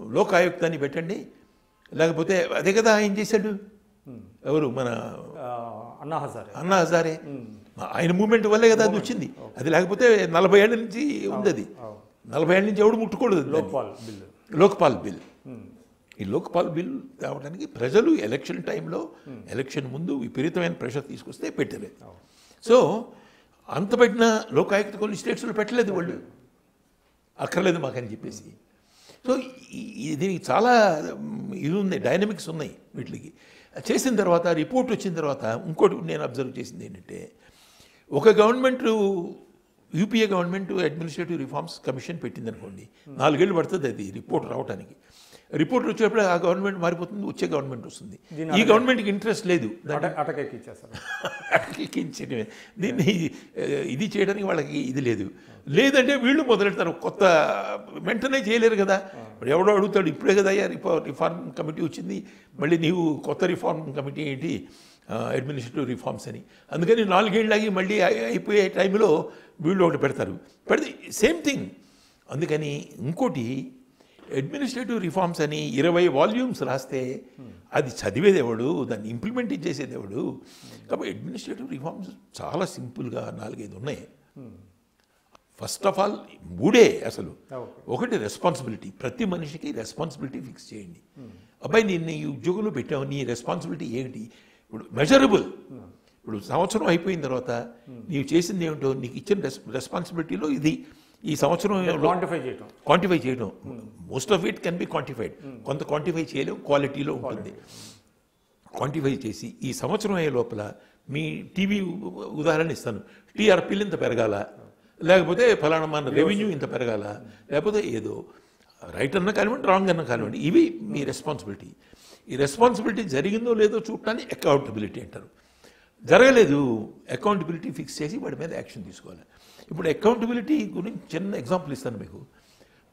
లోకాయుక్తాన్ని పెట్టండి. లేకపోతే అదే కదా ఆయన చేశాడు. ఎవరు? మన అన్నా హజారే. అన్నా హజారే. ఆయన మూమెంట్ వల్లే కదా అది వచ్చింది. అది లేకపోతే నలభై ఏళ్ళ నుంచి ఉంది అది. నలభై ఏళ్ళ నుంచి ఎవడు ముట్టుకోలేదు. Lokpal bill Lokpal bill. ఈ లోక్పాల్ బిల్ తేవడానికి ప్రజలు ఎలక్షన్ టైంలో ఎలక్షన్ ముందు విపరీతమైన ప్రెషర్ తీసుకొస్తే పెట్టారు సో అంత పెట్టిన లోకాయుక్త కొన్ని స్టేట్స్లో పెట్టలేదు వాళ్ళు. అక్కర్లేదు మాకని చెప్పేసి. సో దీనికి చాలా ఇది ఉంది డైనమిక్స్ ఉన్నాయి వీటికి. చేసిన తర్వాత రిపోర్ట్ వచ్చిన తర్వాత ఇంకోటి నేను అబ్జర్వ్ చేసింది ఏంటంటే ఒక government UPA government administrative reforms commission పెట్టింది అనుకోండి నాలుగేళ్ళు పడుతుంది అది రిపోర్ట్ రావడానికి రిపోర్ట్ వచ్చేటప్పుడు ఆ గవర్నమెంట్ మారిపోతుంది వచ్చే గవర్నమెంట్ వస్తుంది. ఈ గవర్నమెంట్కి ఇంట్రెస్ట్ లేదు. దీన్ని ఇది చేయడానికి వాళ్ళకి ఇది లేదు. లేదంటే వీళ్ళు మొదలెడతారు. కొత్త వెంటనే చేయలేరు కదా. ఎవడో అడుగుతాడు ఇప్పుడే కదా అయ్యా రిఫా రిఫార్మ్ కమిటీ వచ్చింది. మళ్ళీ నీవు కొత్త రిఫార్మ్ కమిటీ ఏంటి? అడ్మినిస్ట్రేటివ్ రిఫార్మ్స్ అని. అందుకని నాలుగేళ్ళకి మళ్ళీ అయి- అయిపోయే టైంలో వీళ్ళు ఒకటి పెడతారు. పెడితే సేమ్ థింగ్ అందుకని ఇంకోటి అడ్మినిస్ట్రేటివ్ రిఫార్మ్స్ అని ఇరవై వాల్యూమ్స్ రాస్తే అది చదివేది ఎవడు? దాన్ని ఇంప్లిమెంట్ చేసేది ఎవడు? కాబట్టి అడ్మినిస్ట్రేటివ్ రిఫార్మ్స్ చాలా సింపుల్గా నాలుగైదు ఉన్నాయి. ఫస్ట్ ఆఫ్ ఆల్ మూడే అసలు. ఒకటి రెస్పాన్సిబిలిటీ ప్రతి మనిషికి రెస్పాన్సిబిలిటీ ఫిక్స్ చేయండి. అబ్బాయి నేను ఈ ఉద్యోగంలో పెట్టావు. నీ రెస్పాన్సిబిలిటీ ఏంటి? ఇప్పుడు మెజరబుల్ ఇప్పుడు సంవత్సరం అయిపోయిన తర్వాత నీవు చేసింది ఏమిటో నీకు ఇచ్చిన రెస్ రెస్పాన్సిబిలిటీలో ఇది. ఈ సంవత్సరం క్వాంటిఫై చేయటం. క్వాంటిఫై చేయడం most of it can be quantified కొంత క్వాంటిఫై చేయలేం క్వాలిటీలో ఉంటుంది. క్వాంటిఫై చేసి ఈ సంవత్సరం అయ్యే లోపల మీ టీవీ ఉదాహరణ ఇస్తాను. టీఆర్పీలు ఇంత పెరగాల? లేకపోతే ఫలానా మన రెవెన్యూ ఇంత పెరగాల? లేకపోతే ఏదో రైట్ అన్న కానివ్వండి రాంగ్ అన్న కానివ్వండి ఇవి మీ రెస్పాన్సిబిలిటీ. ఈ రెస్పాన్సిబిలిటీ జరిగిందో లేదో చూడటాన్ని అకౌంటబిలిటీ అంటారు. జరగలేదు అకౌంటబిలిటీ ఫిక్స్ చేసి వాడి మీద యాక్షన్ తీసుకోవాలి. ఇప్పుడు అకౌంటబిలిటీ గురించి చిన్న ఎగ్జాంపుల్ ఇస్తాను మీకు.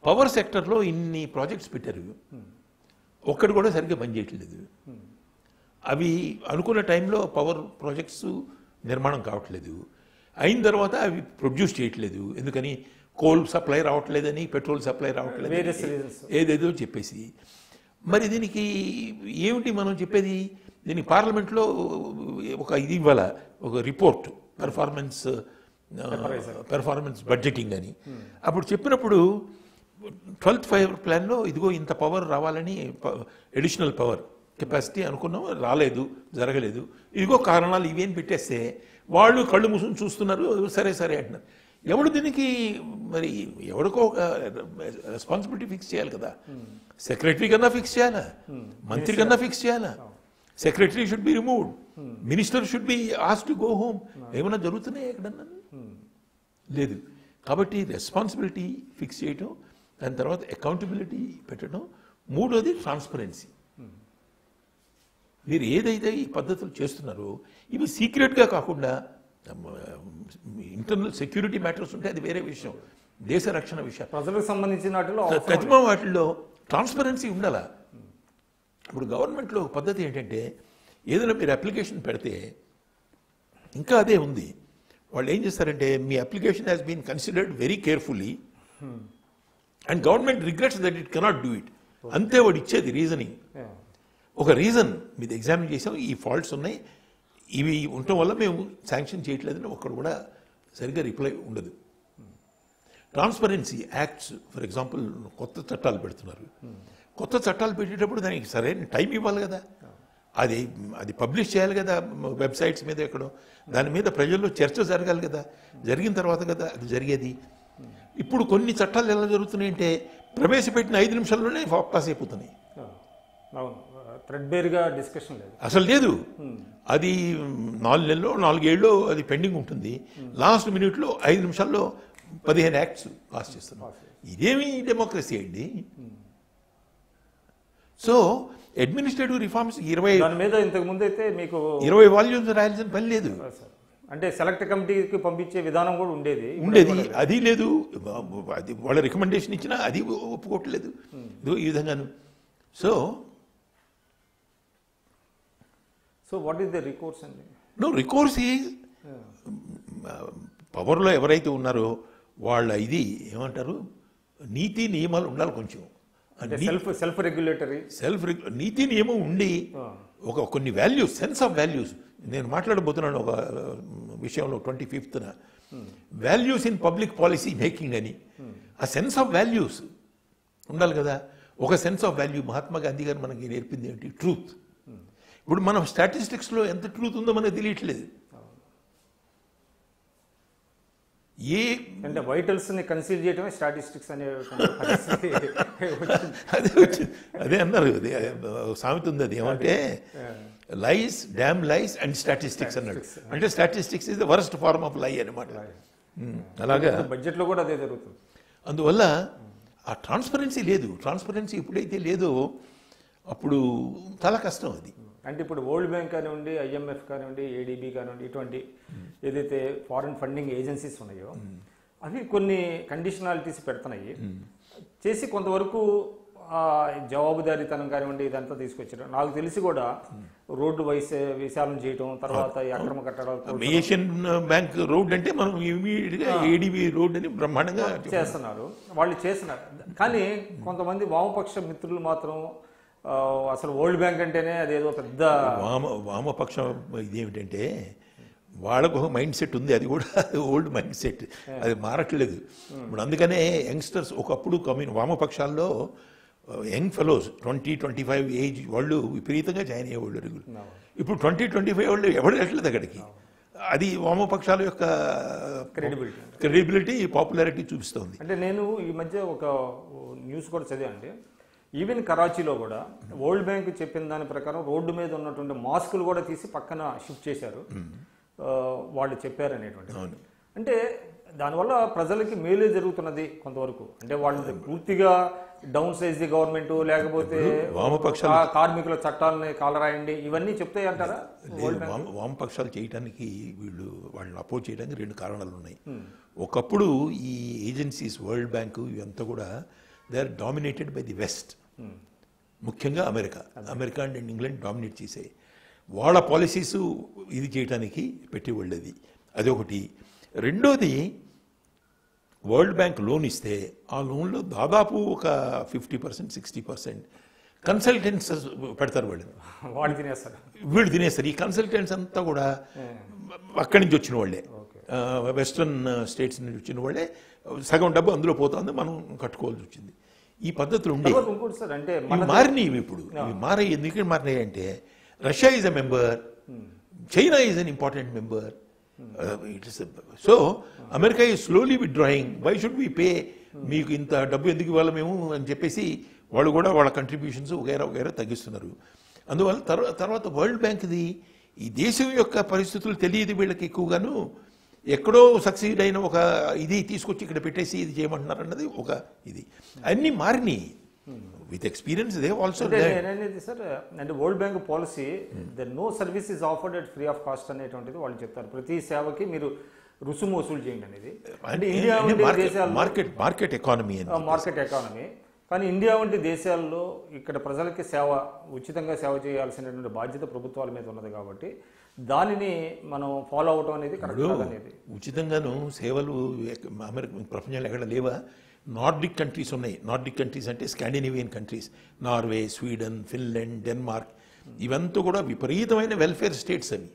పవర్ సెక్టర్లో ఇన్ని ప్రాజెక్ట్స్ పెట్టారు. ఒక్కటి కూడా సరిగ్గా పనిచేయట్లేదు. అవి అనుకున్న టైంలో పవర్ ప్రాజెక్ట్స్ నిర్మాణం కావట్లేదు. అయిన తర్వాత అవి ప్రొడ్యూస్ చేయట్లేదు. ఎందుకని? కోల్ సప్లై రావట్లేదని పెట్రోల్ సప్లై రావట్లేదు. ఏదేదో చెప్పేసి. మరి దీనికి ఏమిటి మనం చెప్పేది? దీనికి పార్లమెంట్లో ఒక ఇది ఇవ్వాల? ఒక రిపోర్ట్ పెర్ఫార్మెన్స్ పెర్ఫార్మెన్స్ బడ్జెటింగ్ అని. అప్పుడు చెప్పినప్పుడు ట్వెల్త్ ఫైవ్ ప్లాన్లో ఇదిగో ఇంత పవర్ రావాలని ఎడిషనల్ పవర్ కెపాసిటీ అనుకున్నాం రాలేదు జరగలేదు. ఇదిగో కారణాలు ఇవేం పెట్టేస్తే వాళ్ళు కళ్ళు మూసుకుని చూస్తున్నారు సరే సరే అంటున్నారు. ఎవడు దీనికి మరి ఎవడికో ఒక రెస్పాన్సిబిలిటీ ఫిక్స్ చేయాలి కదా. సెక్రటరీ కన్నా ఫిక్స్ చేయాలా? మంత్రి కన్నా ఫిక్స్ చేయాలా? Secretary should be removed minister should be has to go home ఏమైనా జరుగుతున్నాయి ఎక్కడన్నా? లేదు. కాబట్టి రెస్పాన్సిబిలిటీ ఫిక్స్ చేయటం దాని తర్వాత అకౌంటబిలిటీ పెట్టడం మూడోది ట్రాన్స్పరెన్సీ మీరు ఏదైతే ఈ పద్ధతులు చేస్తున్నారో ఇవి సీక్రెట్గా కాకుండా ఇంటర్నల్ సెక్యూరిటీ మ్యాటర్స్ ఉంటే అది వేరే విషయం. దేశ రక్షణ విషయం. ప్రజలకు సంబంధించిన వాటిలో ప్రతిమ వాటిల్లో ట్రాన్స్పరెన్సీ ఉండాలా? ఇప్పుడు గవర్నమెంట్లో ఒక పద్ధతి ఏంటంటే ఏదైనా మీరు అప్లికేషన్ పెడితే ఇంకా అదే ఉంది. వాళ్ళు ఏం చేస్తారంటే మీ application has been considered very carefully and government regrets that it cannot do it అంతే వాడు ఇచ్చేది రీజనింగ్. ఒక రీజన్ మీది ఎగ్జామిన్ చేసాం ఈ ఫాల్ట్స్ ఉన్నాయి ఇవి ఉండటం వల్ల మేము శాంక్షన్ చేయట్లేదని ఒక్కడు కూడా సరిగ్గా రిప్లై ఉండదు. ట్రాన్స్పరెన్సీ యాక్ట్స్ ఫర్ ఎగ్జాంపుల్ కొత్త చట్టాలు పెడుతున్నారు. కొత్త చట్టాలు పెట్టేటప్పుడు దానికి సరైన టైం ఇవ్వాలి కదా. అది అది పబ్లిష్ చేయాలి కదా వెబ్సైట్స్ మీద ఎక్కడో. దాని మీద ప్రజల్లో చర్చ జరగాలి కదా. జరిగిన తర్వాత కదా అది జరిగేది. ఇప్పుడు కొన్ని చట్టాలు ఎలా జరుగుతున్నాయంటే ప్రవేశపెట్టిన ఐదు నిమిషాల్లోనే పాస్ అయిపోతున్నాయి. డిస్కషన్ లేదు. అసలు లేదు. అది నాలుగు నెలల్లో నాలుగేళ్ళు అది పెండింగ్ ఉంటుంది. లాస్ట్ మినిట్లో ఐదు నిమిషాల్లో పదిహేను యాక్ట్స్ పాస్ చేస్తున్నాం. ఇదేమి డెమోక్రసీ అండి. సో అడ్మినిస్ట్రేటివ్ రిఫార్మ్స్ ఇరవై దాని మీద ఇంతకు ముందు అయితే మీకు ఇరవై వాల్యూమ్స్ రాయాల్సిన పని లేదు. అంటే సెలెక్ట్ కమిటీకి పంపించే విధానం కూడా ఉండేది. ఉండేది అది లేదు. అది వాళ్ళ రికమెండేషన్ ఇచ్చినా అది ఒప్పుకోవట్లేదు. ఇదిగో ఈ విధంగాను. So so what is the recourse అండి? నో రికోర్స్ ఈజ్ పవర్లో ఎవరైతే ఉన్నారో వాళ్ళ ఇది ఏమంటారు? నీతి నియమాలు ఉండాలి కొంచెం. సెల్ఫ్ సెల్ఫ్ రెగ్యులేటరీ సెల్ఫ్ నీతి నియమం ఉండి ఒక కొన్ని వాల్యూస్ సెన్స్ ఆఫ్ వాల్యూస్ నేను మాట్లాడబోతున్నాను ఒక విషయంలో twenty ఫిఫ్త్న values in public policy making అని. ఆ సెన్స్ ఆఫ్ వాల్యూస్ ఉండాలి కదా. ఒక sense of value Mahatma Gandhi గారు మనకి నేర్పింది ఏంటి? ట్రూత్ ఇప్పుడు మనం స్టాటిస్టిక్స్లో ఎంత ట్రూత్ ఉందో మనకు తెలియట్లేదు. ఏ అంటే వైటల్స్ని కన్సీల్ చేయడమే స్టాటిస్టిక్స్ అనే. అదే వచ్చింది. అదే అన్నారు సామెత ఉంది అది. ఏమంటే lies damn lies and statistics అన్నాడు. అంటే statistics is the worst form of lie అనమాట అలాగా. బడ్జెట్లో కూడా అదే జరుగుతుంది. అందువల్ల ఆ ట్రాన్స్పరెన్సీ లేదు. ట్రాన్స్పరెన్సీ ఎప్పుడైతే లేదో అప్పుడు చాలా కష్టం అది. అంటే ఇప్పుడు వరల్డ్ బ్యాంక్ కానివ్వండి ఐఎంఎఫ్ కానివ్వండి ఏడీబీ కానివ్వండి ఇటువంటి ఏదైతే ఫారిన్ ఫండింగ్ ఏజెన్సీస్ ఉన్నాయో అవి కొన్ని కండిషనాలిటీస్ పెడుతున్నాయి. చేసి కొంతవరకు జవాబుదారీతనం కానివ్వండి ఇదంతా తీసుకొచ్చారు. నాకు తెలిసి కూడా రోడ్డు వయసు విశాలం చేయటం తర్వాత అక్రమ కట్టడాలు ఏషియన్ బ్యాంక్ రోడ్ అంటే మనం ఏడీబీ రోడ్ అని బ్రహ్మాండంగా చేస్తున్నారు. వాళ్ళు చేస్తున్నారు. కానీ కొంతమంది వామపక్ష మిత్రులు మాత్రం అసలు వరల్డ్ బ్యాంక్ అంటేనే అదేదో పెద్ద వామ వామపక్షం ఇదేమిటంటే వాళ్ళకు ఒక మైండ్ సెట్ ఉంది అది కూడా ఓల్డ్ మైండ్ సెట్. అది మారట్లేదు. ఇప్పుడు అందుకనే యంగ్స్టర్స్ ఒకప్పుడు కమ్యూని వామపక్షాల్లో young fellows twenty twenty five age వాళ్ళు విపరీతంగా జాయిన్ అయ్యేవాళ్ళు రెగ్యులర్ ఇప్పుడు ట్వంటీ ట్వంటీ ఫైవ్ వాళ్ళు ఎవరు వెళ్ళట్లేదు అక్కడికి. అది వామపక్షాల యొక్క Credibility. క్రెడిబిలిటీ పాపులారిటీ చూపిస్తోంది. అంటే నేను ఈ మధ్య ఒక న్యూస్ కూడా చదివానండి. ఈవెన్ కరాచీలో కూడా వరల్డ్ బ్యాంక్ చెప్పిన దాని ప్రకారం రోడ్డు మీద ఉన్నటువంటి మాస్కులు కూడా తీసి పక్కన షిఫ్ట్ చేశారు. ఆ, వాళ్ళు చెప్పారు అనేటువంటి అంటే దానివల్ల ప్రజలకి మేలే జరుగుతున్నది కొంతవరకు. అంటే వాళ్ళు పూర్తిగా డౌన్ సైజ్ ది గవర్నమెంట్ లేకపోతే కా- కార్మికుల చట్టాలని కాలరాయండి ఇవన్నీ చెప్తాయి అంటారా వామపక్షాలు చేయడానికి వీళ్ళు వాళ్ళని అపోజ్ చేయడానికి రెండు కారణాలు ఉన్నాయి. ఒకప్పుడు ఈ ఏజెన్సీస్ వరల్డ్ బ్యాంక్ ఇవంతా కూడా they are dominated by the West. ముఖ్యంగా America. America and England dominate చేసే వాళ్ళ పాలసీస్ ఇది చేయడానికి పెట్టేవాళ్ళు అది అదొకటి. రెండోది వరల్డ్ బ్యాంక్ లోన్ ఇస్తే ఆ లోన్లో దాదాపు ఒక fifty percent sixty percent consultants పెడతారు వాళ్ళు. వాళ్ళు తినేస్తారు. వీళ్ళు తినేస్తారు. ఈ కన్సల్టెంట్స్ అంతా కూడా అక్కడి నుంచి వచ్చిన వాళ్ళే. వెస్ట్రన్ స్టేట్స్ నుంచి వచ్చిన వాళ్ళే. సగం డబ్బు అందులో పోతుంది మనం కట్టుకోవాల్సి వచ్చింది. ఈ పద్ధతులు ఉండే. ఇంకోటి సార్ అంటే మారినాయి ఇప్పుడు. మారాయి. ఎందుకంటే మారినాయి అంటే Russia is a member China is an important member it is so America is slowly withdrawing why should we pay మీకు ఇంత డబ్బు ఎందుకు ఇవ్వాలి మేము అని చెప్పేసి వాళ్ళు కూడా వాళ్ళ కంట్రిబ్యూషన్స్ వగైరా వగైరా తగ్గిస్తున్నారు. అందువల్ల తర్వా తర్వాత వరల్డ్ బ్యాంక్ది ఈ దేశం యొక్క పరిస్థితులు తెలియదు వీళ్ళకి ఎక్కువగాను. ఎక్కడో సక్సీడ్ అయిన ఒక ఇది తీసుకొచ్చి ఇక్కడ పెట్టేసి ఇది చేయమంటున్నారు అన్నది ఒక ఇది. అన్నీ మారినాయి. విత్ ఎక్స్పీరియన్స్ దే ఆల్సో అంటే నేననేది సార్ అంటే World Bank policy the no service is offered at free of cost అనేటువంటిది వాళ్ళు చెప్తారు. ప్రతి సేవకి మీరు రుసుము వసూలు చేయండి అనేది. అంటే India market market economy market economy కానీ ఇండియా వంటి దేశాల్లో ఇక్కడ ప్రజలకి సేవ ఉచితంగా సేవ చేయాల్సినటువంటి బాధ్యత ప్రభుత్వాల మీద ఉన్నది కాబట్టి దానిని మనం ఫాలో అవటం అనేది కరెక్ట్ ఉచితంగాను సేవలు అమెరికా ప్రపంచంలో ఎక్కడ లేవా? నార్డిక్ కంట్రీస్ ఉన్నాయి. నార్డిక్ కంట్రీస్ అంటే Scandinavian countries. Norway Sweden Finland Denmark. ఇవంతా కూడా విపరీతమైన వెల్ఫేర్ స్టేట్స్ అవి.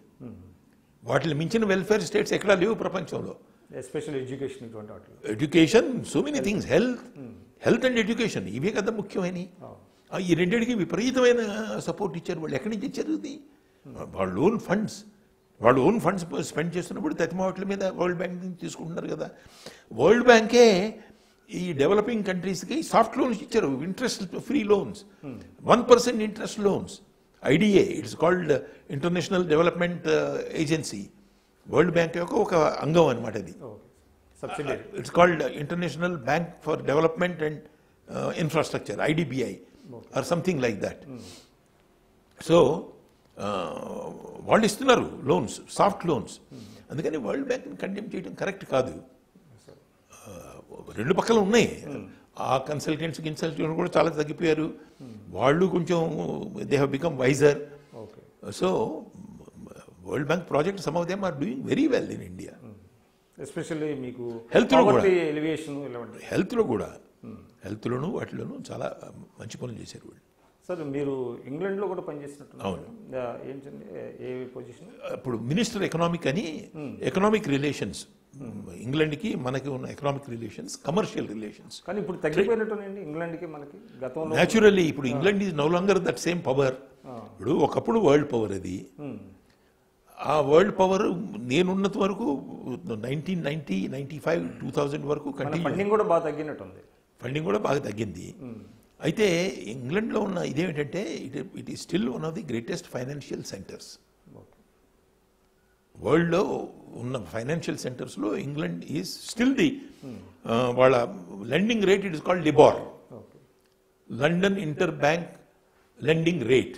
వాటిని మించిన వెల్ఫేర్ స్టేట్స్ ఎక్కడా లేవు ప్రపంచంలో. Special education education so many things health health and education ఇవే కదా ముఖ్యమైనవి. ఈ రెండింటికి విపరీతమైన సపోర్ట్ ఇచ్చారు. వాళ్ళు ఎక్కడి నుంచి ఇచ్చారు ఇది? వాళ్ళ ఓన్ ఫండ్స్ వాళ్ళు ఓన్ ఫండ్స్ స్పెండ్ చేస్తున్నప్పుడు తతిమ వాటి మీద వరల్డ్ బ్యాంక్ నుంచి తీసుకుంటున్నారు కదా. వరల్డ్ బ్యాంకే ఈ డెవలపింగ్ కంట్రీస్కి సాఫ్ట్ లోన్స్ ఇచ్చారు. Interest free loans one percent interest loans IDA it's called international development agency World Bank యొక్క ఒక అంగం అనమాట subsidy it's called international bank for development and infrastructure IDBI or something like that so వాళ్ళు ఇస్తున్నారు loans soft loans. అందుకని world బ్యాంక్ని condemn చేయడం correct కాదు. రెండు పక్కల ఉన్నాయి. ఆ కన్సల్టెంట్స్ కన్సల్టెంట్ కూడా చాలా తగ్గిపోయారు. వాళ్ళు కొంచెం they have become wiser so World Bank project some of them are doing very well in India especially మీకు Health లో కూడా. ఎలివేషన్ హెల్త్లో కూడా. హెల్త్లోను వాటిలోనూ చాలా మంచి పనులు చేశారు వాళ్ళు. సార్ మీరు ఇంగ్లాండ్లో కూడా పనిచేసినట్టు అవును. ఏంటండి ఏ పొజిషన్ అప్పుడు మినిస్టర్ ఎకనామిక్ అని ఎకనామిక్ రిలేషన్స్ ఇంగ్లాండ్కి మనకి ఉన్న ఎకనామిక్ రిలేషన్స్ కమర్షియల్ రిలేషన్స్ కానీ ఇప్పుడు తగ్గిపోయినట్టునండి ఇంగ్లాండ్కి మనకి గతంలో న్యాచురల్లీ ఇప్పుడు England is no longer that same power ఇప్పుడు ఒకప్పుడు వరల్డ్ పవర్ అది. Hmm. ఆ వరల్డ్ పవర్ నేనున్నంత వరకు nineteen ninety ninety five two thousand వరకు ఫండింగ్ కూడా బాగా తగ్గినట్టుంది. ఫండింగ్ కూడా బాగా తగ్గింది. అయితే ఇంగ్లండ్లో ఉన్న ఇదేమిటంటే it it is still one of the greatest financial centres. వరల్డ్లో ఉన్న ఫైనాన్షియల్ సెంటర్స్లో ఇంగ్లండ్ ఈజ్ స్టిల్ ది వాళ్ళ lending rate it is called LIBOR. London inter bank lending rate.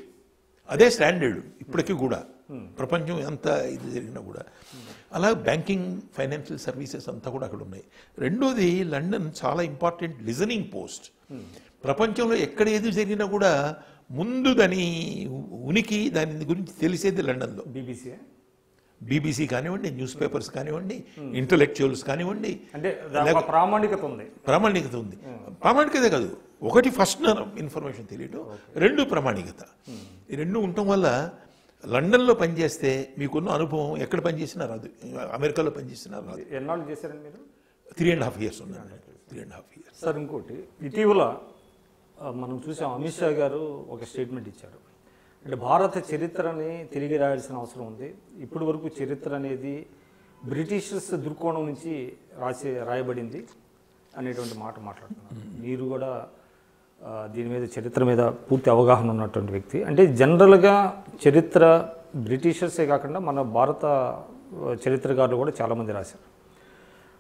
అదే స్టాండర్డ్ ఇప్పటికీ కూడా. ప్రపంచం ఎంత ఇది జరిగినా కూడా. అలా బ్యాంకింగ్ ఫైనాన్షియల్ సర్వీసెస్ అంతా కూడా అక్కడ ఉన్నాయి. రెండోది లండన్ చాలా ఇంపార్టెంట్ లిజనింగ్ పోస్ట్. ప్రపంచంలో ఎక్కడ ఏది జరిగినా కూడా ముందు దాని ఉనికి దాని గురించి తెలిసేది లండన్లో. బీబీసీ బీబీసీ కానివ్వండి న్యూస్ పేపర్స్ కానివ్వండి ఇంటలెక్చువల్స్ కానివ్వండి అంటే ప్రామాణికత ఉంది. ప్రామాణికత ఉంది. ప్రామాణికత కాదు ఒకటి ఫస్ట్ ఇన్ఫర్మేషన్ తెలియటం రెండు ప్రామాణికత. ఈ రెండు ఉండటం వల్ల లండన్లో పనిచేస్తే మీకున్న అనుభవం ఎక్కడ పనిచేసినా రాదు అమెరికాలో పనిచేసినా రాదు. ఎన్నాళ్ళు చేశారండి మీరు? త్రీ అండ్ హాఫ్ ఇయర్స్ ఉన్నాను. Three and half years sir ఇంకోటి ఇటీవల మనం చూసాం అమిత్ షా గారు ఒక స్టేట్మెంట్ ఇచ్చారు. అంటే భారత చరిత్రని తిరిగి రాయాల్సిన అవసరం ఉంది. ఇప్పటి వరకు చరిత్ర అనేది బ్రిటిషర్స్ దృక్కోణం నుంచి రాసి రాయబడింది అనేటువంటి మాట మాట్లాడుతున్నారు. మీరు కూడా దీని మీద చరిత్ర మీద పూర్తి అవగాహన ఉన్నటువంటి వ్యక్తి. అంటే జనరల్గా చరిత్ర బ్రిటిషర్సే కాకుండా మన భారత చరిత్రకారులు కూడా చాలామంది రాశారు.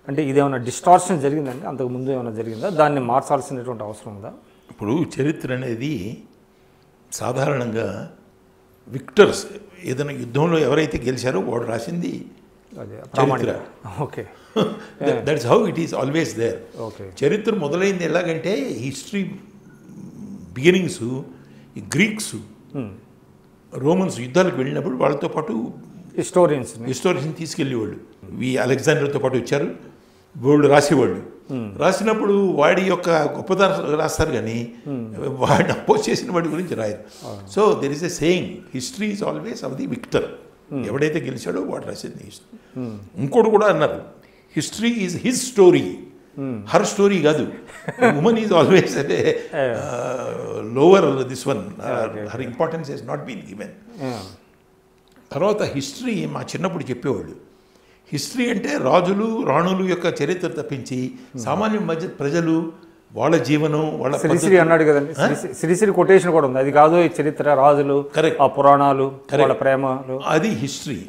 అంటే ఇదేమైనా డిస్టార్షన్ జరిగిందండి? అంతకు ముందు ఏమైనా జరిగిందా? దాన్ని మార్చాల్సినటువంటి అవసరం ఉందా? ఇప్పుడు చరిత్ర అనేది సాధారణంగా విక్టర్స్ ఏదైనా యుద్ధంలో ఎవరైతే గెలిచారో వాడు రాసింది చరిత్ర. Okay. That is how it is always there చరిత్ర మొదలైంది ఎలాగంటే హిస్టరీ బిగినింగ్స్ ఈ గ్రీక్స్ రోమన్స్ యుద్ధాలకు వెళ్ళినప్పుడు వాళ్ళతో పాటు హిస్టోరియన్స్ హిస్టోరియన్ తీసుకెళ్ళేవాళ్ళు. ఈ అలెగ్జాండర్తో పాటు వచ్చారు. వాళ్ళు రాసేవాళ్ళు. రాసినప్పుడు వాడి యొక్క గొప్పతనం రాస్తారు కానీ వాడిని అపోజ్ చేసిన వాడి గురించి రాయరు. So there is a saying history is always of the victor ఎవడైతే గెలిచాడో వాడు రాసింది హిస్టరీ ఇంకోటి కూడా అన్నారు history is his story her story కాదు. ఉమెన్ ఈజ్ ఆల్వేస్ అంటే lower this one her importance has not been given తర్వాత హిస్టరీ మా చిన్నప్పుడు చెప్పేవాళ్ళు హిస్టరీ అంటే రాజులు రాణులు యొక్క చరిత్ర తప్పించి సామాన్య మధ్య ప్రజలు వాళ్ళ జీవనం వాళ్ళ శ్రీశ్రీ అన్నాడు కదండి. శ్రీశ్రీ- కొటేషన్ కూడా ఉంది. అది కాదు ఈ చరిత్ర రాజులు Correct. ఆ పురాణాలు వాళ్ళ ప్రేమలు. అది హిస్టరీ.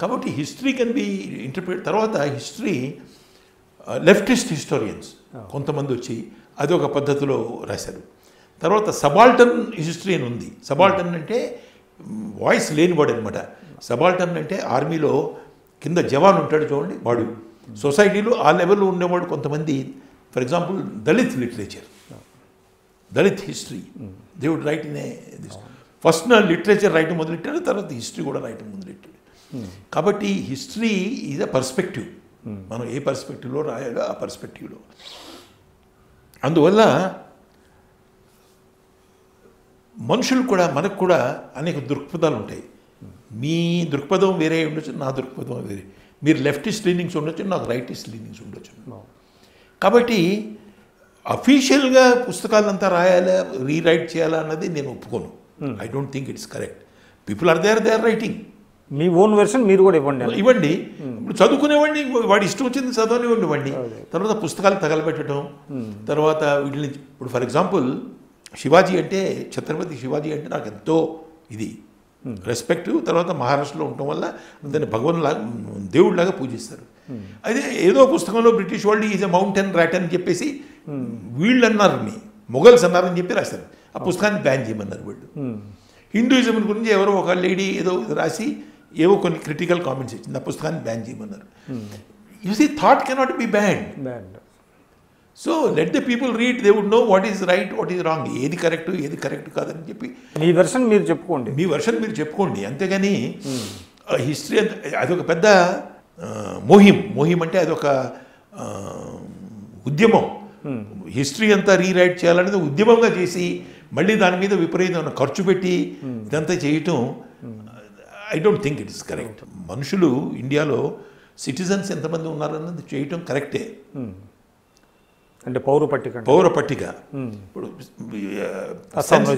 కాబట్టి హిస్టరీ కెన్ బి ఇంటర్ప్రిట్ తర్వాత హిస్టరీ లెఫ్టిస్ట్ హిస్టోరియన్స్ కొంతమంది వచ్చి అది ఒక పద్ధతిలో రాశారు. తర్వాత సబాల్టన్ హిస్టరీ అని ఉంది. సబాల్టన్ అంటే వాయిస్ లేనివాడు అనమాట సబాల్టన్ అంటే ఆర్మీలో కింద జవాన్ ఉంటాడు చూడండి వాడు. సొసైటీలో ఆ లెవెల్లో ఉండేవాడు కొంతమంది. For example Dalit literature. Dalit history. They would write in first నా లిటరేచర్ రైట్ మొదలెట్టాడు తర్వాత హిస్టరీ కూడా రైట్ మొదలెట్టాడు. కాబట్టి హిస్టరీ ఈజ్ అ పర్స్పెక్టివ్. మనం ఏ పర్స్పెక్టివ్లో రాయాలో ఆ పర్స్పెక్టివ్లో. అందువల్ల మనుషులు కూడా మనకు కూడా అనేక దృక్పథాలు ఉంటాయి మీ దృక్పథం వేరే ఉండొచ్చు నా దృక్పథం వేరే. మీరు లెఫ్టిస్ట్ లీనింగ్స్ ఉండొచ్చు నాకు రైటిస్ట్ లీనింగ్స్ ఉండొచ్చు. కాబట్టి అఫీషియల్గా పుస్తకాలంతా రాయాలా రీరైట్ చేయాలా అన్నది నేను ఒప్పుకోను. I don't think it's correct people are there they are writing me own version మీరు కూడా ఇవ్వండి. ఇవ్వండి. ఇప్పుడు చదువుకునేవాడిని వాడి ఇష్టం వచ్చింది చదవనివ్వండి వాడిని తర్వాత పుస్తకాలు తగలబెట్టడం. తర్వాత వీటిని ఇప్పుడు ఫర్ ఎగ్జాంపుల్ శివాజీ అంటే ఛత్రపతి శివాజీ అంటే నాకు ఎంతో ఇది. రెస్పెక్ట్ తర్వాత మహారాష్ట్రలో ఉండటం వల్ల దాన్ని భగవన్ లాగా దేవుడిలాగా పూజిస్తారు. అయితే ఏదో పుస్తకంలో బ్రిటిష్ వాళ్ళు ఈజ్ ఎ మౌంటైన్ రైట్ అని చెప్పేసి వీళ్ళు అన్నారు మీ మొఘల్స్ అన్నారని చెప్పి రాశారు. ఆ పుస్తకాన్ని బ్యాన్ చేయమన్నారు వాళ్ళు. హిందూయిజం గురించి ఎవరో ఒక లేడీ ఏదో రాసి ఏవో కొన్ని క్రిటికల్ కామెంట్స్ ఇచ్చింది. ఆ పుస్తకాన్ని బ్యాన్ చేయమన్నారు. You see thought cannot be ban Bad. So let the people read they would know what is right what is wrong ఏది కరెక్ట్ ఏది కరెక్ట్ కాదని చెప్పి మీ వెర్షన్ మీరు చెప్పుకోండి. మీ వర్షన్ మీరు చెప్పుకోండి. అంతేగాని హిస్టరీ అదొక పెద్ద మోహిం మోహిం అంటే అదొక ఉద్యమం. హిస్టరీ అంతా రీరైట్ చేయాలనేది ఉద్యమంగా చేసి మళ్ళీ దాని మీద విపరీతమైన ఖర్చు పెట్టి ఇదంతా చేయటం I don't think it is correct మనుషులు ఇండియాలో సిటిజన్స్ ఎంతమంది ఉన్నారన్నది చేయటం కరెక్టే అంటే పౌర పట్టిక. పౌర పట్టిక. ఇప్పుడు.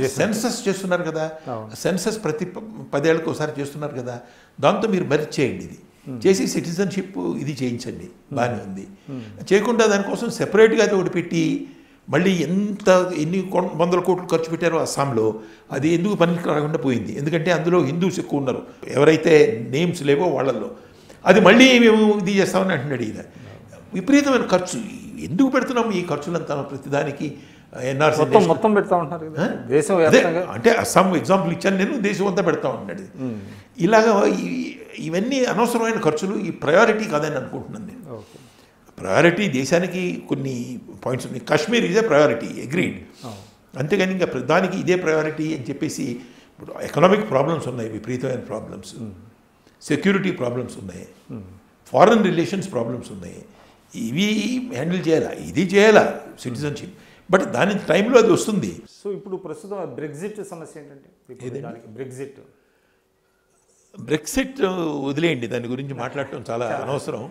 సెన్సస్ చేస్తున్నారు కదా. సెన్సస్ ప్రతి పదేళ్ళకి ఒకసారి చేస్తున్నారు కదా. దాంతో మీరు మెర్జ్ చేయండి ఇది. చేసి సిటిజన్షిప్ ఇది చేయించండి. బాగానే ఉంది. చేయకుండా దానికోసం సెపరేట్గా అది ఒకటి పెట్టి మళ్ళీ ఎంత ఎన్ని వందల కోట్లు ఖర్చు పెట్టారో అస్సాంలో అది ఎందుకు పనికి రాకుండా పోయింది. ఎందుకంటే అందులో హిందూస్ ఎక్కువ ఉన్నారు. ఎవరైతే నేమ్స్ లేవో వాళ్ళల్లో. అది మళ్ళీ మేము ఇది చేస్తామని అంటున్నాడు ఈయన. విపరీతమైన ఖర్చు. ఎందుకు పెడుతున్నాం ఈ ఖర్చులంతా ప్రతిదానికి ఎన్ఆర్సీ మొత్తం మొత్తం పెడతా ఉంటున్నారు కదా. దేశం అంటే అస్సాం ఎగ్జాంపుల్ ఇచ్చాను నేను దేశం అంతా పెడతా ఉన్నాడు. ఇలాగా ఇవన్నీ అనవసరమైన ఖర్చులు ఈ ప్రయారిటీ కాదని అనుకుంటున్నాను నేను. ప్రయారిటీ దేశానికి కొన్ని పాయింట్స్ ఉన్నాయి. కాశ్మీర్ ఇదే ప్రయారిటీ అగ్రీడ్. అంతేగాని ఇంకా దానికి ఇదే ప్రయారిటీ అని చెప్పేసి ఇప్పుడు ఎకనామిక్ ప్రాబ్లమ్స్ ఉన్నాయి విపరీతమైన ప్రాబ్లమ్స్. సెక్యూరిటీ ప్రాబ్లమ్స్ ఉన్నాయి. ఫారెన్ రిలేషన్స్ ప్రాబ్లమ్స్ ఉన్నాయి. ఇవి హ్యాండిల్ చేయాలా? ఇది చేయాలా? సిటిజన్షిప్. బట్ దాని టైంలో అది వస్తుంది. సో ఇప్పుడు ప్రస్తుతం బ్రెగ్జిట్ సమస్య ఏంటంటే? బ్రెగ్జిట్. బ్రెక్సిట్ వదిలేయండి. దాని గురించి మాట్లాడటం చాలా అనవసరం.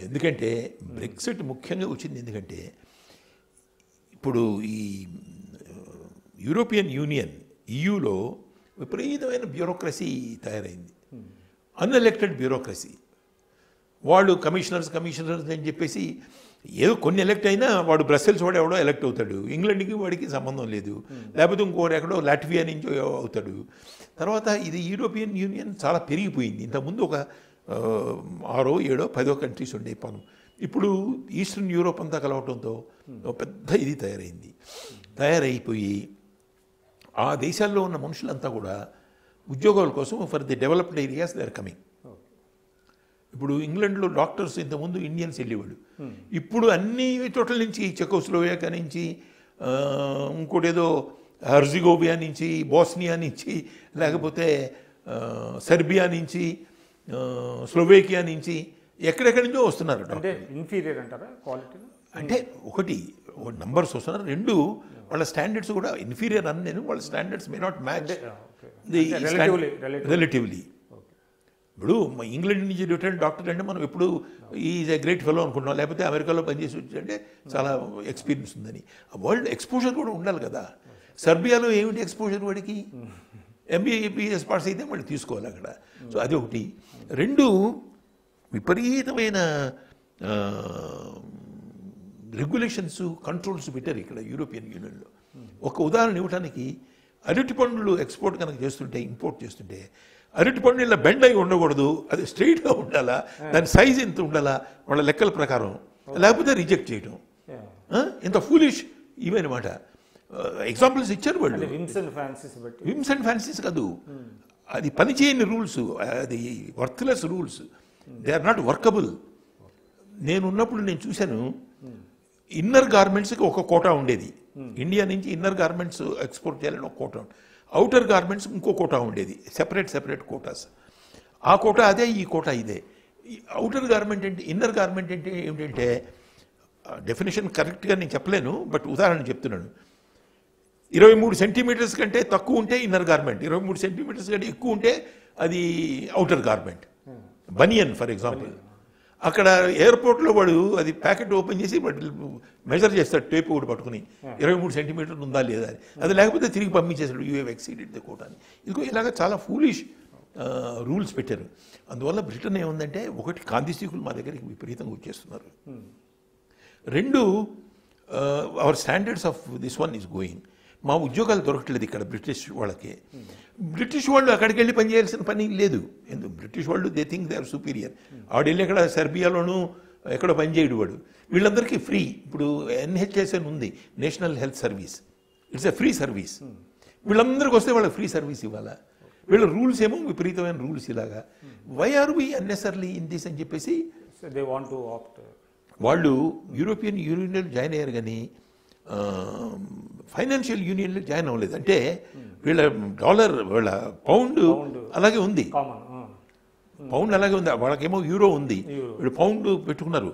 ఎందుకంటే బ్రెక్సిట్ ముఖ్యంగా వచ్చింది ఎందుకంటే ఇప్పుడు ఈ యూరోపియన్ యూనియన్ ఈయూలో విపరీతమైన బ్యూరోక్రసీ తయారైంది. అన్ఎలెక్టెడ్ బ్యూరోక్రసీ వాళ్ళు కమిషనర్స్ కమిషనర్స్ అని చెప్పేసి ఏదో కొన్ని ఎలక్ట్ అయినా వాడు బ్రసెల్స్ వాడు ఎవడో ఎలక్ట్ అవుతాడు. ఇంగ్లాండ్కి వాడికి సంబంధం లేదు. లేకపోతే ఇంకోటి ఎక్కడో లాట్వియా నుంచి అవుతాడు. తర్వాత ఇది యూరోపియన్ యూనియన్ చాలా పెరిగిపోయింది. ఇంతకుముందు ఒక ఆరో ఏడో పదో కంట్రీస్ ఉండే పను ఇప్పుడు ఈస్టర్న్ యూరోప్ అంతా కలవటంతో ఒక పెద్ద ఇది తయారైంది. తయారైపోయి ఆ దేశాల్లో ఉన్న మనుషులంతా కూడా ఉద్యోగాల కోసం for the developed areas they are coming ఇప్పుడు ఇంగ్లాండ్లో డాక్టర్స్ ఇంతకుముందు ఇండియన్స్ వెళ్ళేవాడు ఇప్పుడు అన్ని చోట్ల నుంచి చెకోస్లోవేకా నుంచి ఇంకోటి ఏదో హర్జిగోబియా నుంచి బోస్నియా నుంచి లేకపోతే సెర్బియా నుంచి స్లోవేకియా నుంచి ఎక్కడెక్కడి నుంచో వస్తున్నారు. అంటే ఇన్ఫీరియర్ అంటారా క్వాలిటీ అంటే ఒకటి నంబర్స్ వస్తున్నారు. రెండు వాళ్ళ స్టాండర్డ్స్ కూడా ఇన్ఫీరియర్ అని నేను వాళ్ళ standards may not match the. Relatively ఇప్పుడు ఇంగ్లాండ్ నుంచి రిటైర్డ్ డాక్టర్ అంటే మనం ఎప్పుడు ఈజ్ ఎ గ్రేట్ ఫెలో అనుకుంటున్నాం. లేకపోతే అమెరికాలో పనిచేసి వచ్చాడంటే చాలా ఎక్స్పీరియన్స్ ఉందని. వరల్డ్ ఎక్స్పోజర్ కూడా ఉండాలి కదా. సర్బియాలో ఏమిటి ఎక్స్పోజర్ వాడికి? ఎంబీఏ పిఎస్ పాస్ అయితే మళ్ళీ తీసుకోవాలి అక్కడ. సో అది ఒకటి. రెండు విపరీతమైన రెగ్యులేషన్స్ కంట్రోల్స్ పెట్టారు ఇక్కడ యూరోపియన్ యూనియన్లో. ఒక ఉదాహరణ ఇవ్వడానికి అరటి పండ్లు ఎక్స్పోర్ట్ కనుక చేస్తుంటే ఇంపోర్ట్ చేస్తుంటే అరటి పండు ఇలా బెండ్ అయి ఉండకూడదు. అది స్ట్రైట్గా ఉండాలా? దాని సైజ్ ఎంత ఉండాలా? వాళ్ళ లెక్కల ప్రకారం. లేకపోతే రిజెక్ట్ చేయడం? ఇంత ఫూలిష్ ఇవన్నమాట ఎగ్జాంపుల్స్ ఇచ్చారు వాళ్ళు. విమ్స్ అండ్ ఫ్యాన్సీస్ కాదు. అది పనిచేయని రూల్స్ అది worthless rules. They are not workable నేను ఉన్నప్పుడు నేను చూశాను ఇన్నర్ గార్మెంట్స్కి ఒక కోటా ఉండేది. ఇండియా నుంచి ఇన్నర్ గార్మెంట్స్ ఎక్స్పోర్ట్ చేయాలని ఒక కోటా అవుటర్ గార్మెంట్స్ ఇంకో కోటా ఉండేది. సెపరేట్ సెపరేట్ కోటాస్ ఆ కోటా అదే ఈ కోటా ఇదే. అవుటర్ గార్మెంట్ అంటే ఇన్నర్ గార్మెంట్ అంటే ఏమిటంటే డెఫినేషన్ కరెక్ట్గా నేను చెప్పలేను బట్ ఉదాహరణ చెప్తున్నాను. ఇరవై మూడు సెంటీమీటర్స్ కంటే తక్కువ ఉంటే ఇన్నర్ గార్మెంట్ ఇరవై మూడు సెంటీమీటర్స్ కంటే ఎక్కువ ఉంటే అది outer garment banian for example అక్కడ ఎయిర్పోర్ట్లో వాడు అది ప్యాకెట్ ఓపెన్ చేసి మెజర్ చేస్తాడు టేప్ ఒకటి పట్టుకుని. ఇరవై మూడు సెంటీమీటర్లు ఉందా లేదా అని. అది లేకపోతే తిరిగి పంపించేసాడు you have exceeded the quote అని. ఇదిగో ఇలాగ చాలా ఫూలిష్ రూల్స్ పెట్టారు. అందువల్ల బ్రిటన్ ఏముందంటే ఒకటి కాంతిశీకులు మా దగ్గరికి విపరీతంగా వచ్చేస్తున్నారు. రెండు our standards of this one is going మా ఉద్యోగాలు దొరకట్లేదు ఇక్కడ బ్రిటిష్ వాళ్ళకి. బ్రిటిష్ వాళ్ళు అక్కడికి వెళ్ళి పనిచేయాల్సిన పని లేదు. ఎందుకు? బ్రిటిష్ వాళ్ళు they think they are superior ఆవిడెళ్ళి ఎక్కడ? సెర్బియాలోను ఎక్కడో పనిచేయడు వాడు. వీళ్ళందరికీ ఫ్రీ. ఇప్పుడు ఎన్హెచ్ఎస్ అని ఉంది national health service. It's a free service. వీళ్ళందరికీ వస్తే వాళ్ళకి ఫ్రీ సర్వీస్ ఇవ్వాలా? వీళ్ళ రూల్స్ ఏమో విపరీతమైన రూల్స్ ఇలాగా. Why are we unnecessarily in this అని చెప్పేసి వాళ్ళు యూరోపియన్ యూనియన్లో జాయిన్ అయ్యారు కానీ ఫైనాన్షియల్ యూనియన్లో జాయిన్ అవ్వలేదు. అంటే వీళ్ళ డాలర్ వీళ్ళ పౌండ్ అలాగే ఉంది. కామన్ పౌండ్ అలాగే ఉంది. వాళ్ళకేమో యూరో ఉంది. వీళ్ళు పౌండ్ పెట్టుకున్నారు.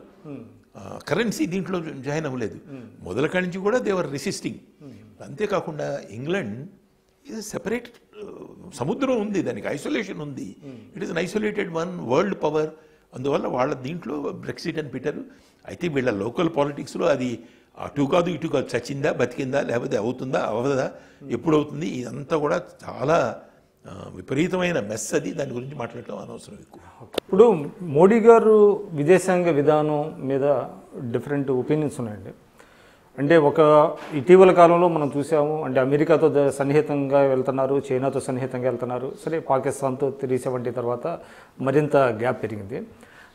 కరెన్సీ దీంట్లో జాయిన్ అవ్వలేదు. మొదల కాడి నుంచి కూడా దేవర్ రెసిస్టింగ్. అంతేకాకుండా ఇంగ్లాండ్ ఇది సెపరేట్ సముద్రం ఉంది. దానికి ఐసోలేషన్ ఉంది. It is an isolated one world power. అందువల్ల వాళ్ళ దీంట్లో బ్రెక్సిట్ అని పెట్టారు. అయితే వీళ్ళ లోకల్ పాలిటిక్స్లో అది అటు కాదు ఇటు కాదు చచ్చిందా బతికిందా లేకపోతే అవుతుందా అవదా ఎప్పుడు అవుతుంది ఇదంతా కూడా చాలా విపరీతమైన మెస్ అది. దాని గురించి మాట్లాడటం అనవసరం ఎక్కువ. ఇప్పుడు మోడీ గారు విదేశాంగ విధానం మీద డిఫరెంట్ ఒపీనియన్స్ ఉన్నాయండి. అంటే ఒక ఇటీవల కాలంలో మనం చూసాము అంటే అమెరికాతో సన్నిహితంగా వెళ్తున్నారు చైనాతో సన్నిహితంగా వెళ్తున్నారు. సరే పాకిస్తాన్తో త్రీ సెవెంటీ తర్వాత మరింత గ్యాప్ పెరిగింది.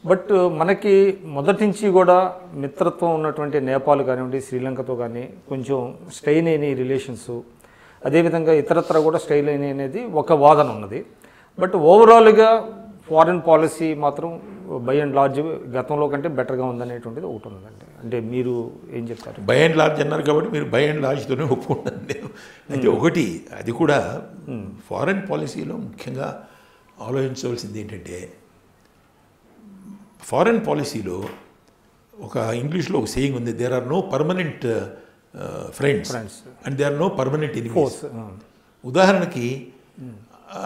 బట్ మనకి మొదటి నుంచి కూడా మిత్రత్వం ఉన్నటువంటి నేపాల్ కానివ్వండి శ్రీలంకతో కానీ కొంచెం స్ట్రెయిన్ అయిన రిలేషన్స్. అదేవిధంగా ఇతరత్ర కూడా స్టైల్ అయిన అనేది ఒక వాదన ఉన్నది. బట్ ఓవరాల్గా ఫారిన్ పాలసీ మాత్రం బై అండ్ లార్జ్ గతంలో కంటే బెటర్గా ఉందనేటువంటిది ఒకటి ఉన్నదండి. అంటే మీరు ఏం చెప్తారు? బై అండ్ లార్జ్ అన్నారు కాబట్టి మీరు బై అండ్ లార్జ్తోనే ఒప్పుకుంటాను నేను. అయితే ఒకటి అది కూడా ఫారెన్ పాలసీలో ముఖ్యంగా ఆలోచించవలసింది ఏంటంటే ఫారెన్ పాలసీలో ఒక ఇంగ్లీష్లో ఒక సేయింగ్ ఉంది there are no permanent friends Friends. And they are no permanent enemies ఉదాహరణకి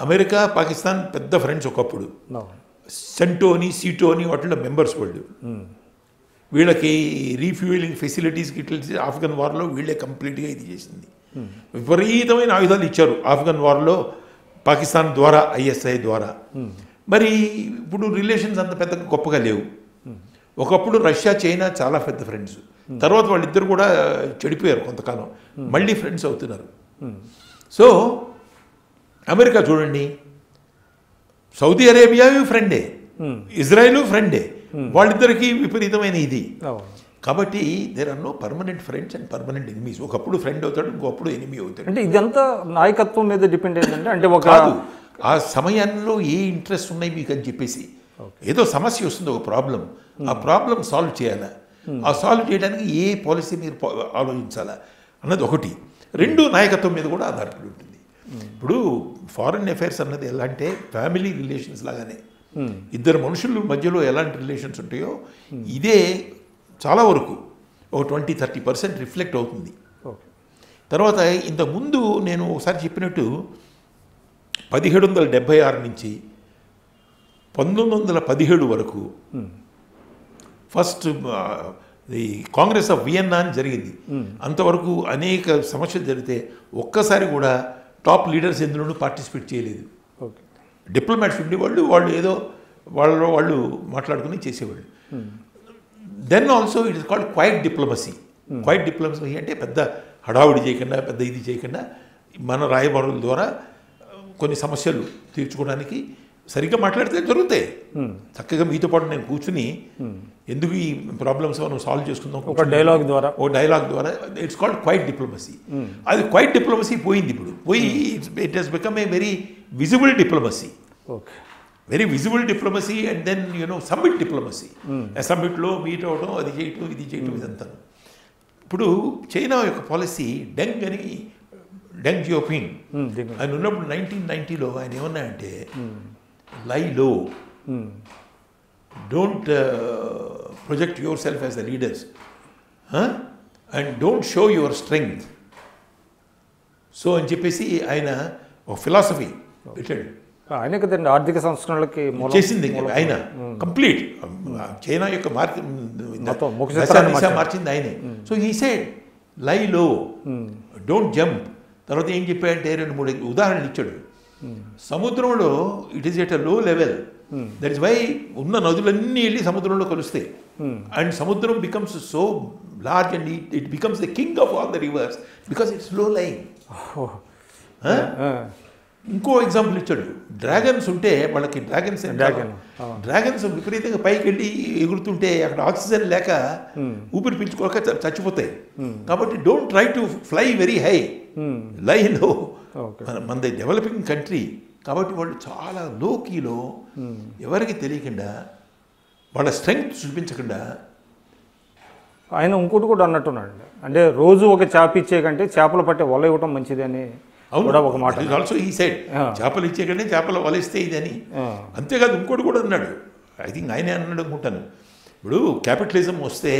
అమెరికా పాకిస్తాన్ పెద్ద ఫ్రెండ్స్ ఒకప్పుడు. No. సెంటోని సీటోని వాటిలో మెంబర్స్ వాళ్ళు. వీళ్ళకి రీఫ్యూయలింగ్ ఫెసిలిటీస్కి ఇట్లా ఆఫ్ఘన్ వార్లో వీళ్ళే కంప్లీట్గా ఇది చేసింది. విపరీతమైన ఆయుధాలు ఇచ్చారు ఆఫ్ఘన్ వార్లో పాకిస్తాన్ ద్వారా ఐఎస్ఐ ద్వారా. మరి ఇప్పుడు రిలేషన్స్ అంత పెద్ద గొప్పగా లేవు. ఒకప్పుడు రష్యా చైనా చాలా పెద్ద ఫ్రెండ్స్ తర్వాత వాళ్ళిద్దరు కూడా చెడిపోయారు కొంతకాలం. మళ్ళీ ఫ్రెండ్స్ అవుతున్నారు. సో అమెరికా చూడండి. సౌదీ అరేబియా ఫ్రెండే ఇజ్రాయెల్ ఫ్రెండే వాళ్ళిద్దరికి విపరీతమైన ఇది. కాబట్టి there are no permanent friends and permanent enemies ఒకప్పుడు ఫ్రెండ్ అవుతాడు ఇంకొప్పుడు ఎనిమీ అవుతాడు. అంటే ఇదంతా నాయకత్వం మీద డిపెండ్ అయిందంటే అంటే ఒక కాదు. ఆ సమయాల్లో ఏ ఇంట్రెస్ట్ ఉన్నాయి మీకు అని చెప్పేసి. ఏదో సమస్య వస్తుంది ఒక ప్రాబ్లం ఆ ప్రాబ్లం సాల్వ్ చేయాలా? ఆ సాల్వ్ చేయడానికి ఏ పాలసీ మీరు ఆలోచించాలా? అన్నది ఒకటి. రెండు నాయకత్వం మీద కూడా ఆధారపడి ఉంటుంది. ఇప్పుడు ఫారిన్ అఫైర్స్ అన్నది ఎలా అంటే ఫ్యామిలీ రిలేషన్స్ లాగానే. ఇద్దరు మనుషుల మధ్యలో ఎలాంటి రిలేషన్స్ ఉంటాయో ఇదే చాలా వరకు ఒక ట్వంటీ థర్టీ పర్సెంట్ రిఫ్లెక్ట్ అవుతుంది. ఓకే తర్వాత ఇంతకుముందు నేను ఒకసారి చెప్పినట్టు పదిహేడు వందల డెబ్భై ఆరు నుంచి పంతొమ్మిది వందల పదిహేడు వరకు ఫస్ట్ ఆ, ఈ కాంగ్రెస్ ఆఫ్ వియన్నా అని జరిగింది. అంతవరకు అనేక సమస్యలు జరిగితే ఒక్కసారి కూడా టాప్ లీడర్స్ ఎందులోనూ పార్టిసిపేట్ చేయలేదు. ఓకే. డిప్లొమాట్స్ ఉండేవాళ్ళు వాళ్ళు ఏదో వాళ్ళలో వాళ్ళు మాట్లాడుకుని చేసేవాళ్ళు. Then also it is called quiet diplomacy quiet diplomacy అంటే పెద్ద హడావుడి చేయకుండా పెద్ద ఇది చేయకుండా మన రాయబారుల ద్వారా కొన్ని సమస్యలు తీర్చుకోవడానికి సరిగ్గా మాట్లాడితే జరుగుతాయి. చక్కగా మీతో పాటు నేను కూర్చుని ఎందుకు ఈ ప్రాబ్లమ్స్ మనం సాల్వ్ చేసుకుందాం ఒక డైలాగ్ ద్వారా. ఓ డైలాగ్ ద్వారా. ఇట్స్ కాల్డ్ క్వైట్ డిప్లొమసీ అది క్వైట్ డిప్లొమసీ పోయింది ఇప్పుడు. పోయి it has become a very visible diplomacy okay. Very visible diplomacy and then you know summit diplomacy సమ్మిట్లో meet అవడం అది చేయటం ఇది చేయటం ఇదంతా ఇప్పుడు చైనా యొక్క పాలసీ డెంగ్ అని డెంగ్ జియోపింగ్ దిగు. ఆయన ఉన్నప్పుడు నైన్టీన్ నైన్టీలో ఆయన ఏమన్నా అంటే lie low don't project yourself as the leaders and don't show your strength so అని చెప్పేసి ఆయన ఒక ఫిలాసఫీ పెట్టాడు. ఆయనే కదండి ఆర్థిక సంస్కరణలకి చేసింది ఆయన. కంప్లీట్ చైనా యొక్క మార్చి మార్చింది. ఆయనే. సో ఈ సైడ్ లై లో డోంట్ జంప్ తర్వాత ఏం చెప్పాడంటే రెండు మూడు ఉదాహరణలు ఇచ్చాడు. సముద్రంలో ఇట్ ఈస్ ఎట్ అ లో లెవెల్ దట్ ఇస్ వై ఉన్న నదులన్నీ వెళ్ళి సముద్రంలో కలుస్తాయి. అండ్ సముద్రం becomes so large and it becomes the king of all the rivers because it's low line ఇంకో ఎగ్జాంపుల్ ఇచ్చాడు. డ్రాగన్స్ ఉంటే వాళ్ళకి డ్రాగన్స్ Dragon, డ్రాగన్స్ విపరీతంగా పైకి వెళ్ళి ఎగురుతుంటే అక్కడ ఆక్సిజన్ లేక ఊపిరి పీల్చుకోక చచ్చిపోతాయి. కాబట్టి don't try to fly very high um, lie low okay మన మనది డెవలపింగ్ కంట్రీ కాబట్టి వాళ్ళు చాలా లో కీలో ఎవరికి తెలియకుండా వాళ్ళ స్ట్రెంగ్త్ చూపించకుండా ఆయన ఇంకోటి కూడా అన్నట్టున్నాడు అంటే రోజు ఒక చేప ఇచ్చే కంటే చేపలు పట్టే వల ఇవ్వటం మంచిది అని కూడా ఒక మాట ఆల్సో ఈ సైడ్. చేపలు ఇచ్చే కంటే చేపలు వలిస్తే ఇదని ఆ, అంతేకాదు ఇంకోటి కూడా అన్నాడు. ఐ థింక్ ఆయనే అన్నాడు అనుకుంటాను. ఇప్పుడు క్యాపిటలిజం వస్తే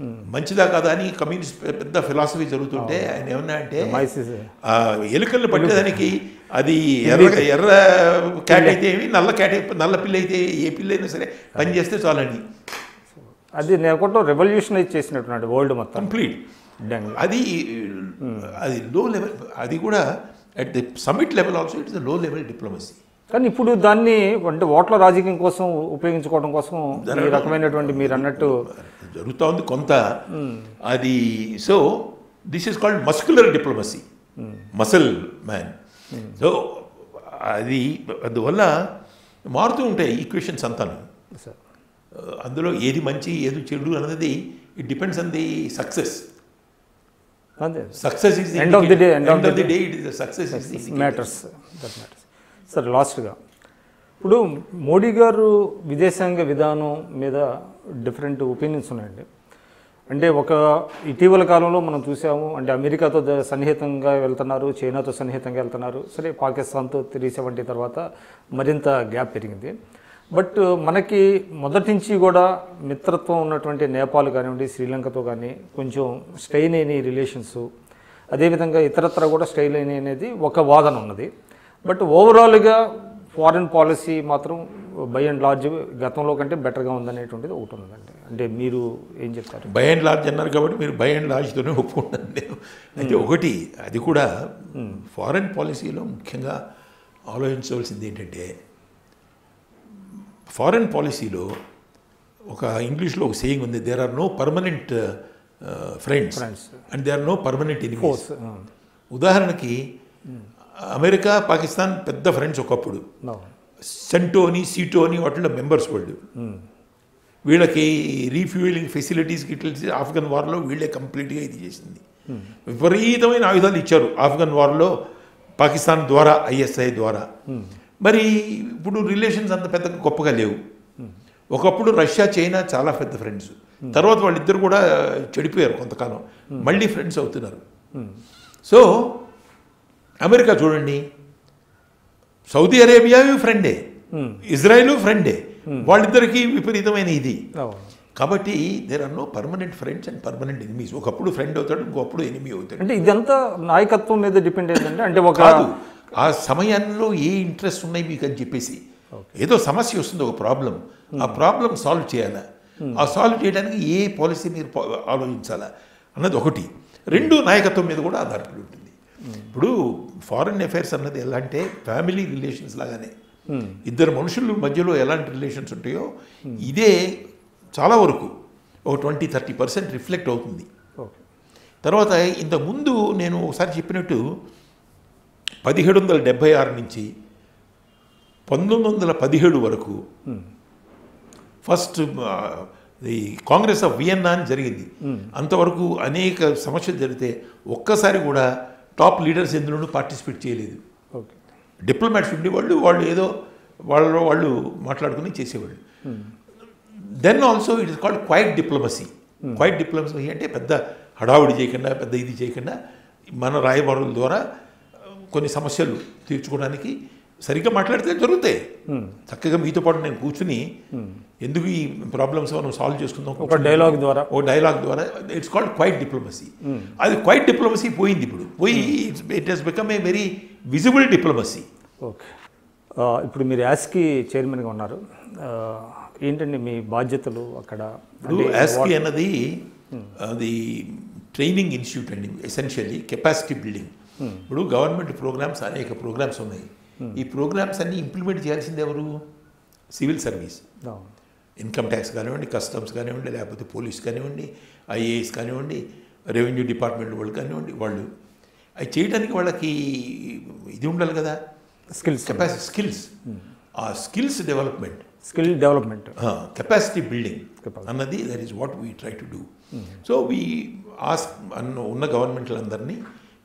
మంచిదా కాదా అని కమ్యూనిస్ట్ పెద్ద ఫిలాసఫీ జరుగుతుంటే ఆయన ఏమన్నా అంటే ఆ ఎలుకల్ని పట్టేదానికి అది ఎర్ర ఎర్ర క్యాట్ అయితే ఏమి నల్ల క్యాట్ నల్ల పిల్ల అయితే ఏ పిల్ల అయినా సరే పని చేస్తే చాలని అది నేను రెవల్యూషన్ అయితే చేసినట్టున్నాడు వరల్డ్ మొత్తం. కంప్లీట్ అది అది లో లెవెల్ అది కూడా at the summit level also it's low level diplomacy కానీ ఇప్పుడు దాన్ని అంటే ఓట్ల రాజకీయం కోసం ఉపయోగించుకోవడం కోసం ఈ రకమైనటువంటి మీరు అన్నట్టు జరుగుతూ ఉంది కొంత అది so this is called muscular diplomacy muscle man so అది అందువల్ల మారుతూ ఉంటాయి ఈక్వేషన్స్ అంతాను. సార్ అందులో ఏది మంచి ఏది చెడు అన్నది it depends on the success success is the day, end of end of the day it is success matters that matters సరే లాస్ట్గా. ఇప్పుడు మోడీ గారు విదేశాంగ విధానం మీద డిఫరెంట్ ఒపీనియన్స్ ఉన్నాయండి. అంటే ఒక ఇటీవల కాలంలో మనం చూసాము అంటే అమెరికాతో సన్నిహితంగా వెళ్తున్నారు చైనాతో సన్నిహితంగా వెళ్తున్నారు సరే పాకిస్తాన్తో త్రీ సెవెంటీ తర్వాత మరింత గ్యాప్ పెరిగింది. బట్ మనకి మొదటి నుంచి కూడా మిత్రత్వం ఉన్నటువంటి నేపాల్ కానివ్వండి శ్రీలంకతో కానీ కొంచెం స్ట్రెయిన్ అయిన రిలేషన్స్ అదేవిధంగా ఇతరత్ర కూడా స్టైల్ అయిన అనేది ఒక వాదన ఉన్నది. బట్ ఓవరాల్గా ఫారిన్ పాలసీ మాత్రం బై అండ్ లార్జ్ గతంలో కంటే బెటర్గా ఉందనేటువంటిది ఒకటి ఉందండి. అంటే మీరు ఏం చెప్తారు? బై అండ్ లార్జ్ అన్నారు కాబట్టి మీరు బై అండ్ లార్జ్తోనే ఒప్పుకుంటాను నేను అయితే ఒకటి అది కూడా ఫారెన్ పాలసీలో ముఖ్యంగా ఆలోచించవలసింది ఏంటంటే ఫారెన్ పాలసీలో ఒక ఇంగ్లీష్లో ఒక సేయింగ్ ఉంది there are no permanent friends. And they are no permanent enemies force ఉదాహరణకి అమెరికా పాకిస్తాన్ పెద్ద ఫ్రెండ్స్ ఒకప్పుడు. సెంటో అని సీటో అని వాటిలో మెంబర్స్ వాళ్ళు వీళ్ళకి రీఫ్యూయలింగ్ ఫెసిలిటీస్కి ఇట్లా ఆఫ్ఘన్ వార్లో వీళ్ళే కంప్లీట్గా ఇది చేసింది. విపరీతమైన ఆయుధాలు ఇచ్చారు ఆఫ్ఘన్ వార్లో పాకిస్తాన్ ద్వారా ఐఎస్ఐ ద్వారా. మరి ఇప్పుడు రిలేషన్స్ అంత పెద్ద గొప్పగా లేవు. ఒకప్పుడు రష్యా చైనా చాలా పెద్ద ఫ్రెండ్స్ తర్వాత వాళ్ళిద్దరు కూడా చెడిపోయారు కొంతకాలం. మళ్ళీ ఫ్రెండ్స్ అవుతున్నారు. సో అమెరికా చూడండి. సౌదీ అరేబియా ఫ్రెండే ఇజ్రాయెల్ ఫ్రెండే వాళ్ళిద్దరికి విపరీతమైన ఇది. కాబట్టి there are no permanent friends and permanent enemies ఒకప్పుడు ఫ్రెండ్ అవుతాడు ఇంకొప్పుడు ఎనిమీ అవుతాడు. అంటే ఇదంతా నాయకత్వం మీద డిపెండ్ అయిందంటే అంటే ఒక కాదు ఆ సమయంలో ఏ ఇంట్రెస్ట్ ఉన్నాయి మీకు అని చెప్పేసి. ఏదో సమస్య వస్తుంది ఒక ప్రాబ్లం ఆ ప్రాబ్లం సాల్వ్ చేయాలా? ఆ సాల్వ్ చేయడానికి ఏ పాలసీ మీరు ఆలోచించాలా? అన్నది ఒకటి. రెండు నాయకత్వం మీద కూడా ఆధారపడి ఉంటుంది. ఇప్పుడు ఫారిన్ అఫైర్స్ అన్నది ఎలా అంటే ఫ్యామిలీ రిలేషన్స్ లాగానే. ఇద్దరు మనుషుల మధ్యలో ఎలాంటి రిలేషన్స్ ఉంటాయో ఇదే చాలా వరకు ఒక ట్వంటీ థర్టీ పర్సెంట్ రిఫ్లెక్ట్ అవుతుంది. ఓకే తర్వాత ఇంతకుముందు నేను ఒకసారి చెప్పినట్టు పదిహేడు వందల డెబ్భై ఆరు నుంచి పంతొమ్మిది వందల పదిహేడు వరకు ఫస్ట్ ఈ కాంగ్రెస్ ఆఫ్ వియన్నా అని జరిగింది. అంతవరకు అనేక సమస్యలు జరిగితే ఒక్కసారి కూడా టాప్ లీడర్స్ ఎందులోనూ పార్టిసిపేట్ చేయలేదు. ఓకే. డిప్లొమాట్స్ ఉండేవాళ్ళు వాళ్ళు ఏదో వాళ్ళలో వాళ్ళు మాట్లాడుకుని చేసేవాళ్ళు. Then also it is called quiet diplomacy quiet diplomacy అంటే పెద్ద హడావుడి చేయకుండా పెద్ద ఇది చేయకుండా మన రాయబారుల ద్వారా కొన్ని సమస్యలు తీర్చుకోవడానికి సరిగ్గా మాట్లాడితే జరుగుతాయి. చక్కగా మీతో పాటు నేను కూర్చుని ఎందుకు ఈ ప్రాబ్లమ్స్ మనం సాల్వ్ చేసుకుందాం? ఒక డైలాగ్ ద్వారా. ఓ డైలాగ్ ద్వారా. ఇట్స్ కాల్డ్ క్వైట్ డిప్లొమసీ అది క్వైట్ డిప్లొమసీ పోయింది ఇప్పుడు. పోయి it has become a very visible diplomacy okay ఇప్పుడు మీరు యాస్కి చైర్మన్గా ఉన్నారు. ఆ, ఏంటండి మీ బాధ్యతలు అక్కడ? ఇప్పుడు యాస్కి అన్నది అది ట్రైనింగ్ ఇన్స్టిట్యూట్ అండి ఎసెన్షియల్లీ కెపాసిటీ బిల్డింగ్ ఇప్పుడు గవర్నమెంట్ ప్రోగ్రామ్స్ అనేక ప్రోగ్రామ్స్ ఉన్నాయి. ఈ ప్రోగ్రామ్స్ అన్ని ఇంప్లిమెంట్ చేయాల్సింది ఎవరు? Civil service. ఇన్కమ్ ట్యాక్స్ కానివ్వండి కస్టమ్స్ కానివ్వండి లేకపోతే పోలీస్ కానివ్వండి ఐఏఎస్ కానివ్వండి రెవెన్యూ డిపార్ట్మెంట్ వాళ్ళు కానివ్వండి వాళ్ళు. అవి చేయడానికి వాళ్ళకి ఇది ఉండాలి కదా. స్కిల్స్ కెపాసిటీ స్కిల్స్ ఆ skills development skill development capacity building. అన్నది that is what we try to do so we as అన్న ఉన్న గవర్నమెంట్లందరినీ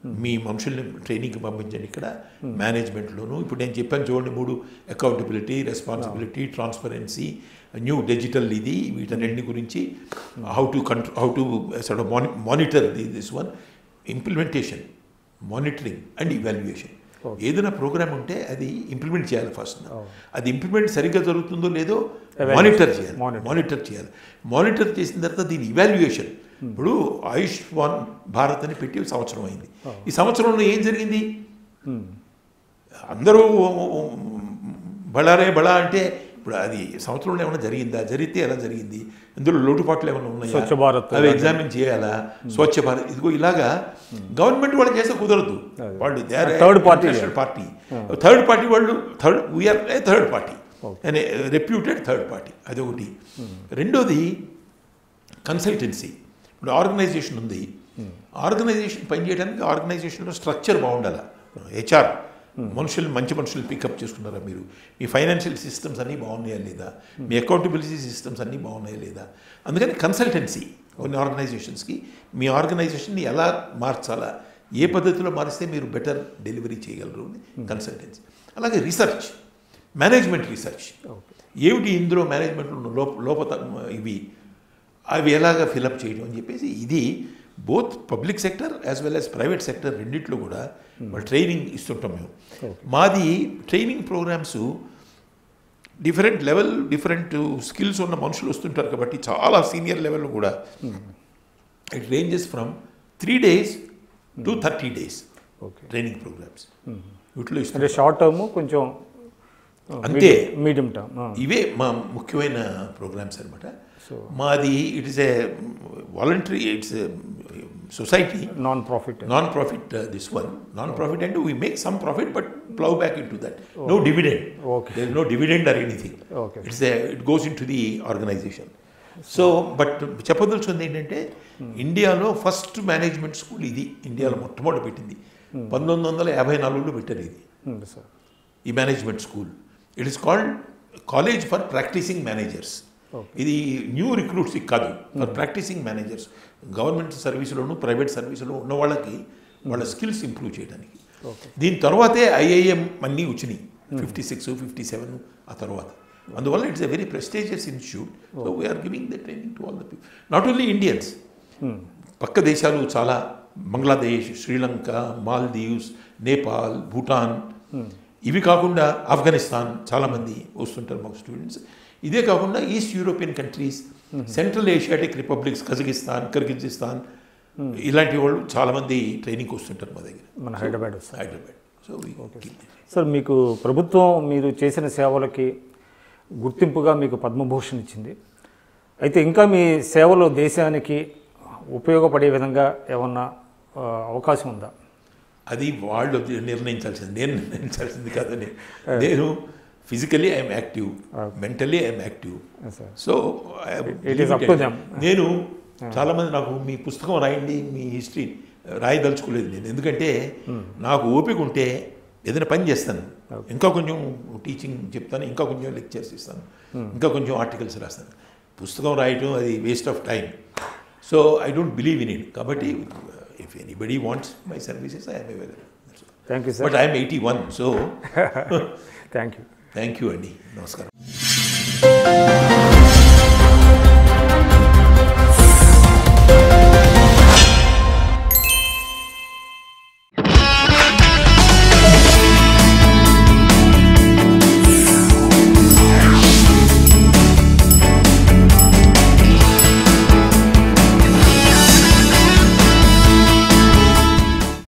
మీ మనుషుల్ని ట్రైనింగ్కి పంపించండి ఇక్కడ. మేనేజ్మెంట్లోను. ఇప్పుడు నేను చెప్పాను చూడండి మూడు accountability responsibility transparency new digital ఇది. వీటన్నింటి గురించి how to control how to of monitor this one implementation monitoring and evaluation ఏదైనా ప్రోగ్రామ్ ఉంటే అది ఇంప్లిమెంట్ చేయాలి ఫస్ట్ అది ఇంప్లిమెంట్ సరిగ్గా జరుగుతుందో లేదో మానిటర్ చేయాలి. మానిటర్ చేయాలి. మానిటర్ చేసిన తర్వాత దీని ఇవాల్యుయేషన్ ఇప్పుడు ఆయుష్మాన్ భారత్ అని పెట్టి సంవత్సరం అయింది. ఈ సంవత్సరంలో ఏం జరిగింది? అందరూ బళారే బళా అంటే ఇప్పుడు అది సంవత్సరంలో ఏమైనా జరిగిందా? జరిగితే ఎలా జరిగింది? ఇందులో లోటుపాట్లు ఏమైనా ఉన్నాయా? స్వచ్ఛ భారత్ అవి ఎగ్జామిన్ చేయాలా? స్వచ్ఛ భారత్ ఇదిగో ఇలాగా గవర్నమెంట్ వాళ్ళు చేస్తే కుదరదు. వాళ్ళు Third party. Party third party వాళ్ళు third we're a third party అనే రెప్యూటెడ్ థర్డ్ పార్టీ అదొకటి. రెండోది కన్సల్టెన్సీ ఇప్పుడు ఆర్గనైజేషన్ ఉంది. ఆర్గనైజేషన్ పనిచేయడానికి ఆర్గనైజేషన్లో స్ట్రక్చర్ బాగుండాలి. హెచ్ఆర్ మనుషులు మంచి మనుషులు పికప్ చేసుకున్నారా మీరు? మీ ఫైనాన్షియల్ సిస్టమ్స్ అన్నీ బాగున్నాయా లేదా? మీ అకౌంటబిలిటీ సిస్టమ్స్ అన్నీ బాగున్నాయా లేదా? అందుకని కన్సల్టెన్సీ కొన్ని ఆర్గనైజేషన్స్కి మీ ఆర్గనైజేషన్ని ఎలా మార్చాలా? ఏ పద్ధతిలో మారిస్తే మీరు బెటర్ డెలివరీ చేయగలరు కన్సల్టెన్సీ. అలాగే రీసెర్చ్ మేనేజ్మెంట్ రీసెర్చ్. ఏమిటి ఇందులో మేనేజ్మెంట్లో ఉన్న లోప లోపత ఇవి? అవి ఎలాగ ఫిలప్ చేయడం అని చెప్పేసి ఇది both public sector as well as private sector రెండిట్లో కూడా వాళ్ళు ట్రైనింగ్ ఇస్తుంటాం మేము. మాది training programmes different level different skills ఉన్న మనుషులు వస్తుంటారు కాబట్టి చాలా సీనియర్ లెవెల్లో కూడా it ranges from three days to thirty days okay training programmes వీటిలో అంటే షార్ట్ టర్మ్ కొంచెం అంతే. మీడియం టర్మ్ ఇవే మా ముఖ్యమైన ప్రోగ్రామ్స్ అనమాట మాది it is a voluntary it's society non profit non profit this one non profit అంటే we make some profit but plough back into that no dividend Okay. There no dividend or anything Okay. It's it goes into the organisation so but చెప్పదలుచుకుంది ఏంటంటే ఇండియాలో first management school ఇది ఇండియాలో మొట్టమొదటి పెట్టింది పంతొమ్మిది వందల యాభై నాలుగులో పెట్టారు ఇది సార్ ఈ management school it is called college for practising managers ఇది న్యూ రిక్రూట్స్కి కాదు. ఫర్ ప్రాక్టీసింగ్ మేనేజర్స్ గవర్నమెంట్ సర్వీసులోను ప్రైవేట్ సర్వీసులో ఉన్న వాళ్ళకి వాళ్ళ స్కిల్స్ ఇంప్రూవ్ చేయడానికి. దీని తర్వాతే ఐఐఎం అన్నీ వచ్చినాయి. ఫిఫ్టీ సిక్స్ ఫిఫ్టీ సెవెన్ ఆ తర్వాత. అందువల్ల it's a very prestigious institute so we're giving the training to all the people not only Indians పక్క దేశాలు చాలా బంగ్లాదేశ్ శ్రీలంక మాల్దీవ్స్ నేపాల్ భూటాన్. ఇవి కాకుండా ఆఫ్ఘనిస్తాన్ చాలామంది వస్తుంటారు మాకు స్టూడెంట్స్ ఇదే కాకుండా east European countries central asiatic republics Kazakhstan Kyrgyzstan ఇలాంటి వాళ్ళు చాలామంది ట్రైనింగ్కి వస్తుంటారు మా దగ్గర. మన హైదరాబాద్ హైదరాబాద్. సో సార్ మీకు ప్రభుత్వం మీరు చేసిన సేవలకి గుర్తింపుగా మీకు పద్మభూషణ్ ఇచ్చింది. అయితే ఇంకా మీ సేవలు దేశానికి ఉపయోగపడే విధంగా ఏమన్నా అవకాశం ఉందా? అది వాళ్ళు నిర్ణయించాల్సింది. నేను నిర్ణయించాల్సింది కాదని నేను physically I'm active mentally I'm active so. నేను చాలామంది నాకు మీ పుస్తకం రాయండి మీ హిస్టరీ రాయదలుచుకోలేదు నేను. ఎందుకంటే నాకు ఓపిక ఉంటే ఏదైనా పని చేస్తాను. ఇంకా కొంచెం టీచింగ్ చెప్తాను ఇంకా కొంచెం లెక్చర్స్ ఇస్తాను ఇంకా కొంచెం ఆర్టికల్స్ రాస్తాను. పుస్తకం రాయటం అది waste of time so I don't believe in it కాబట్టి if anybody wants my services I'm available thank you sir but I'm eighty one so thank you thank you అండి నమస్కారం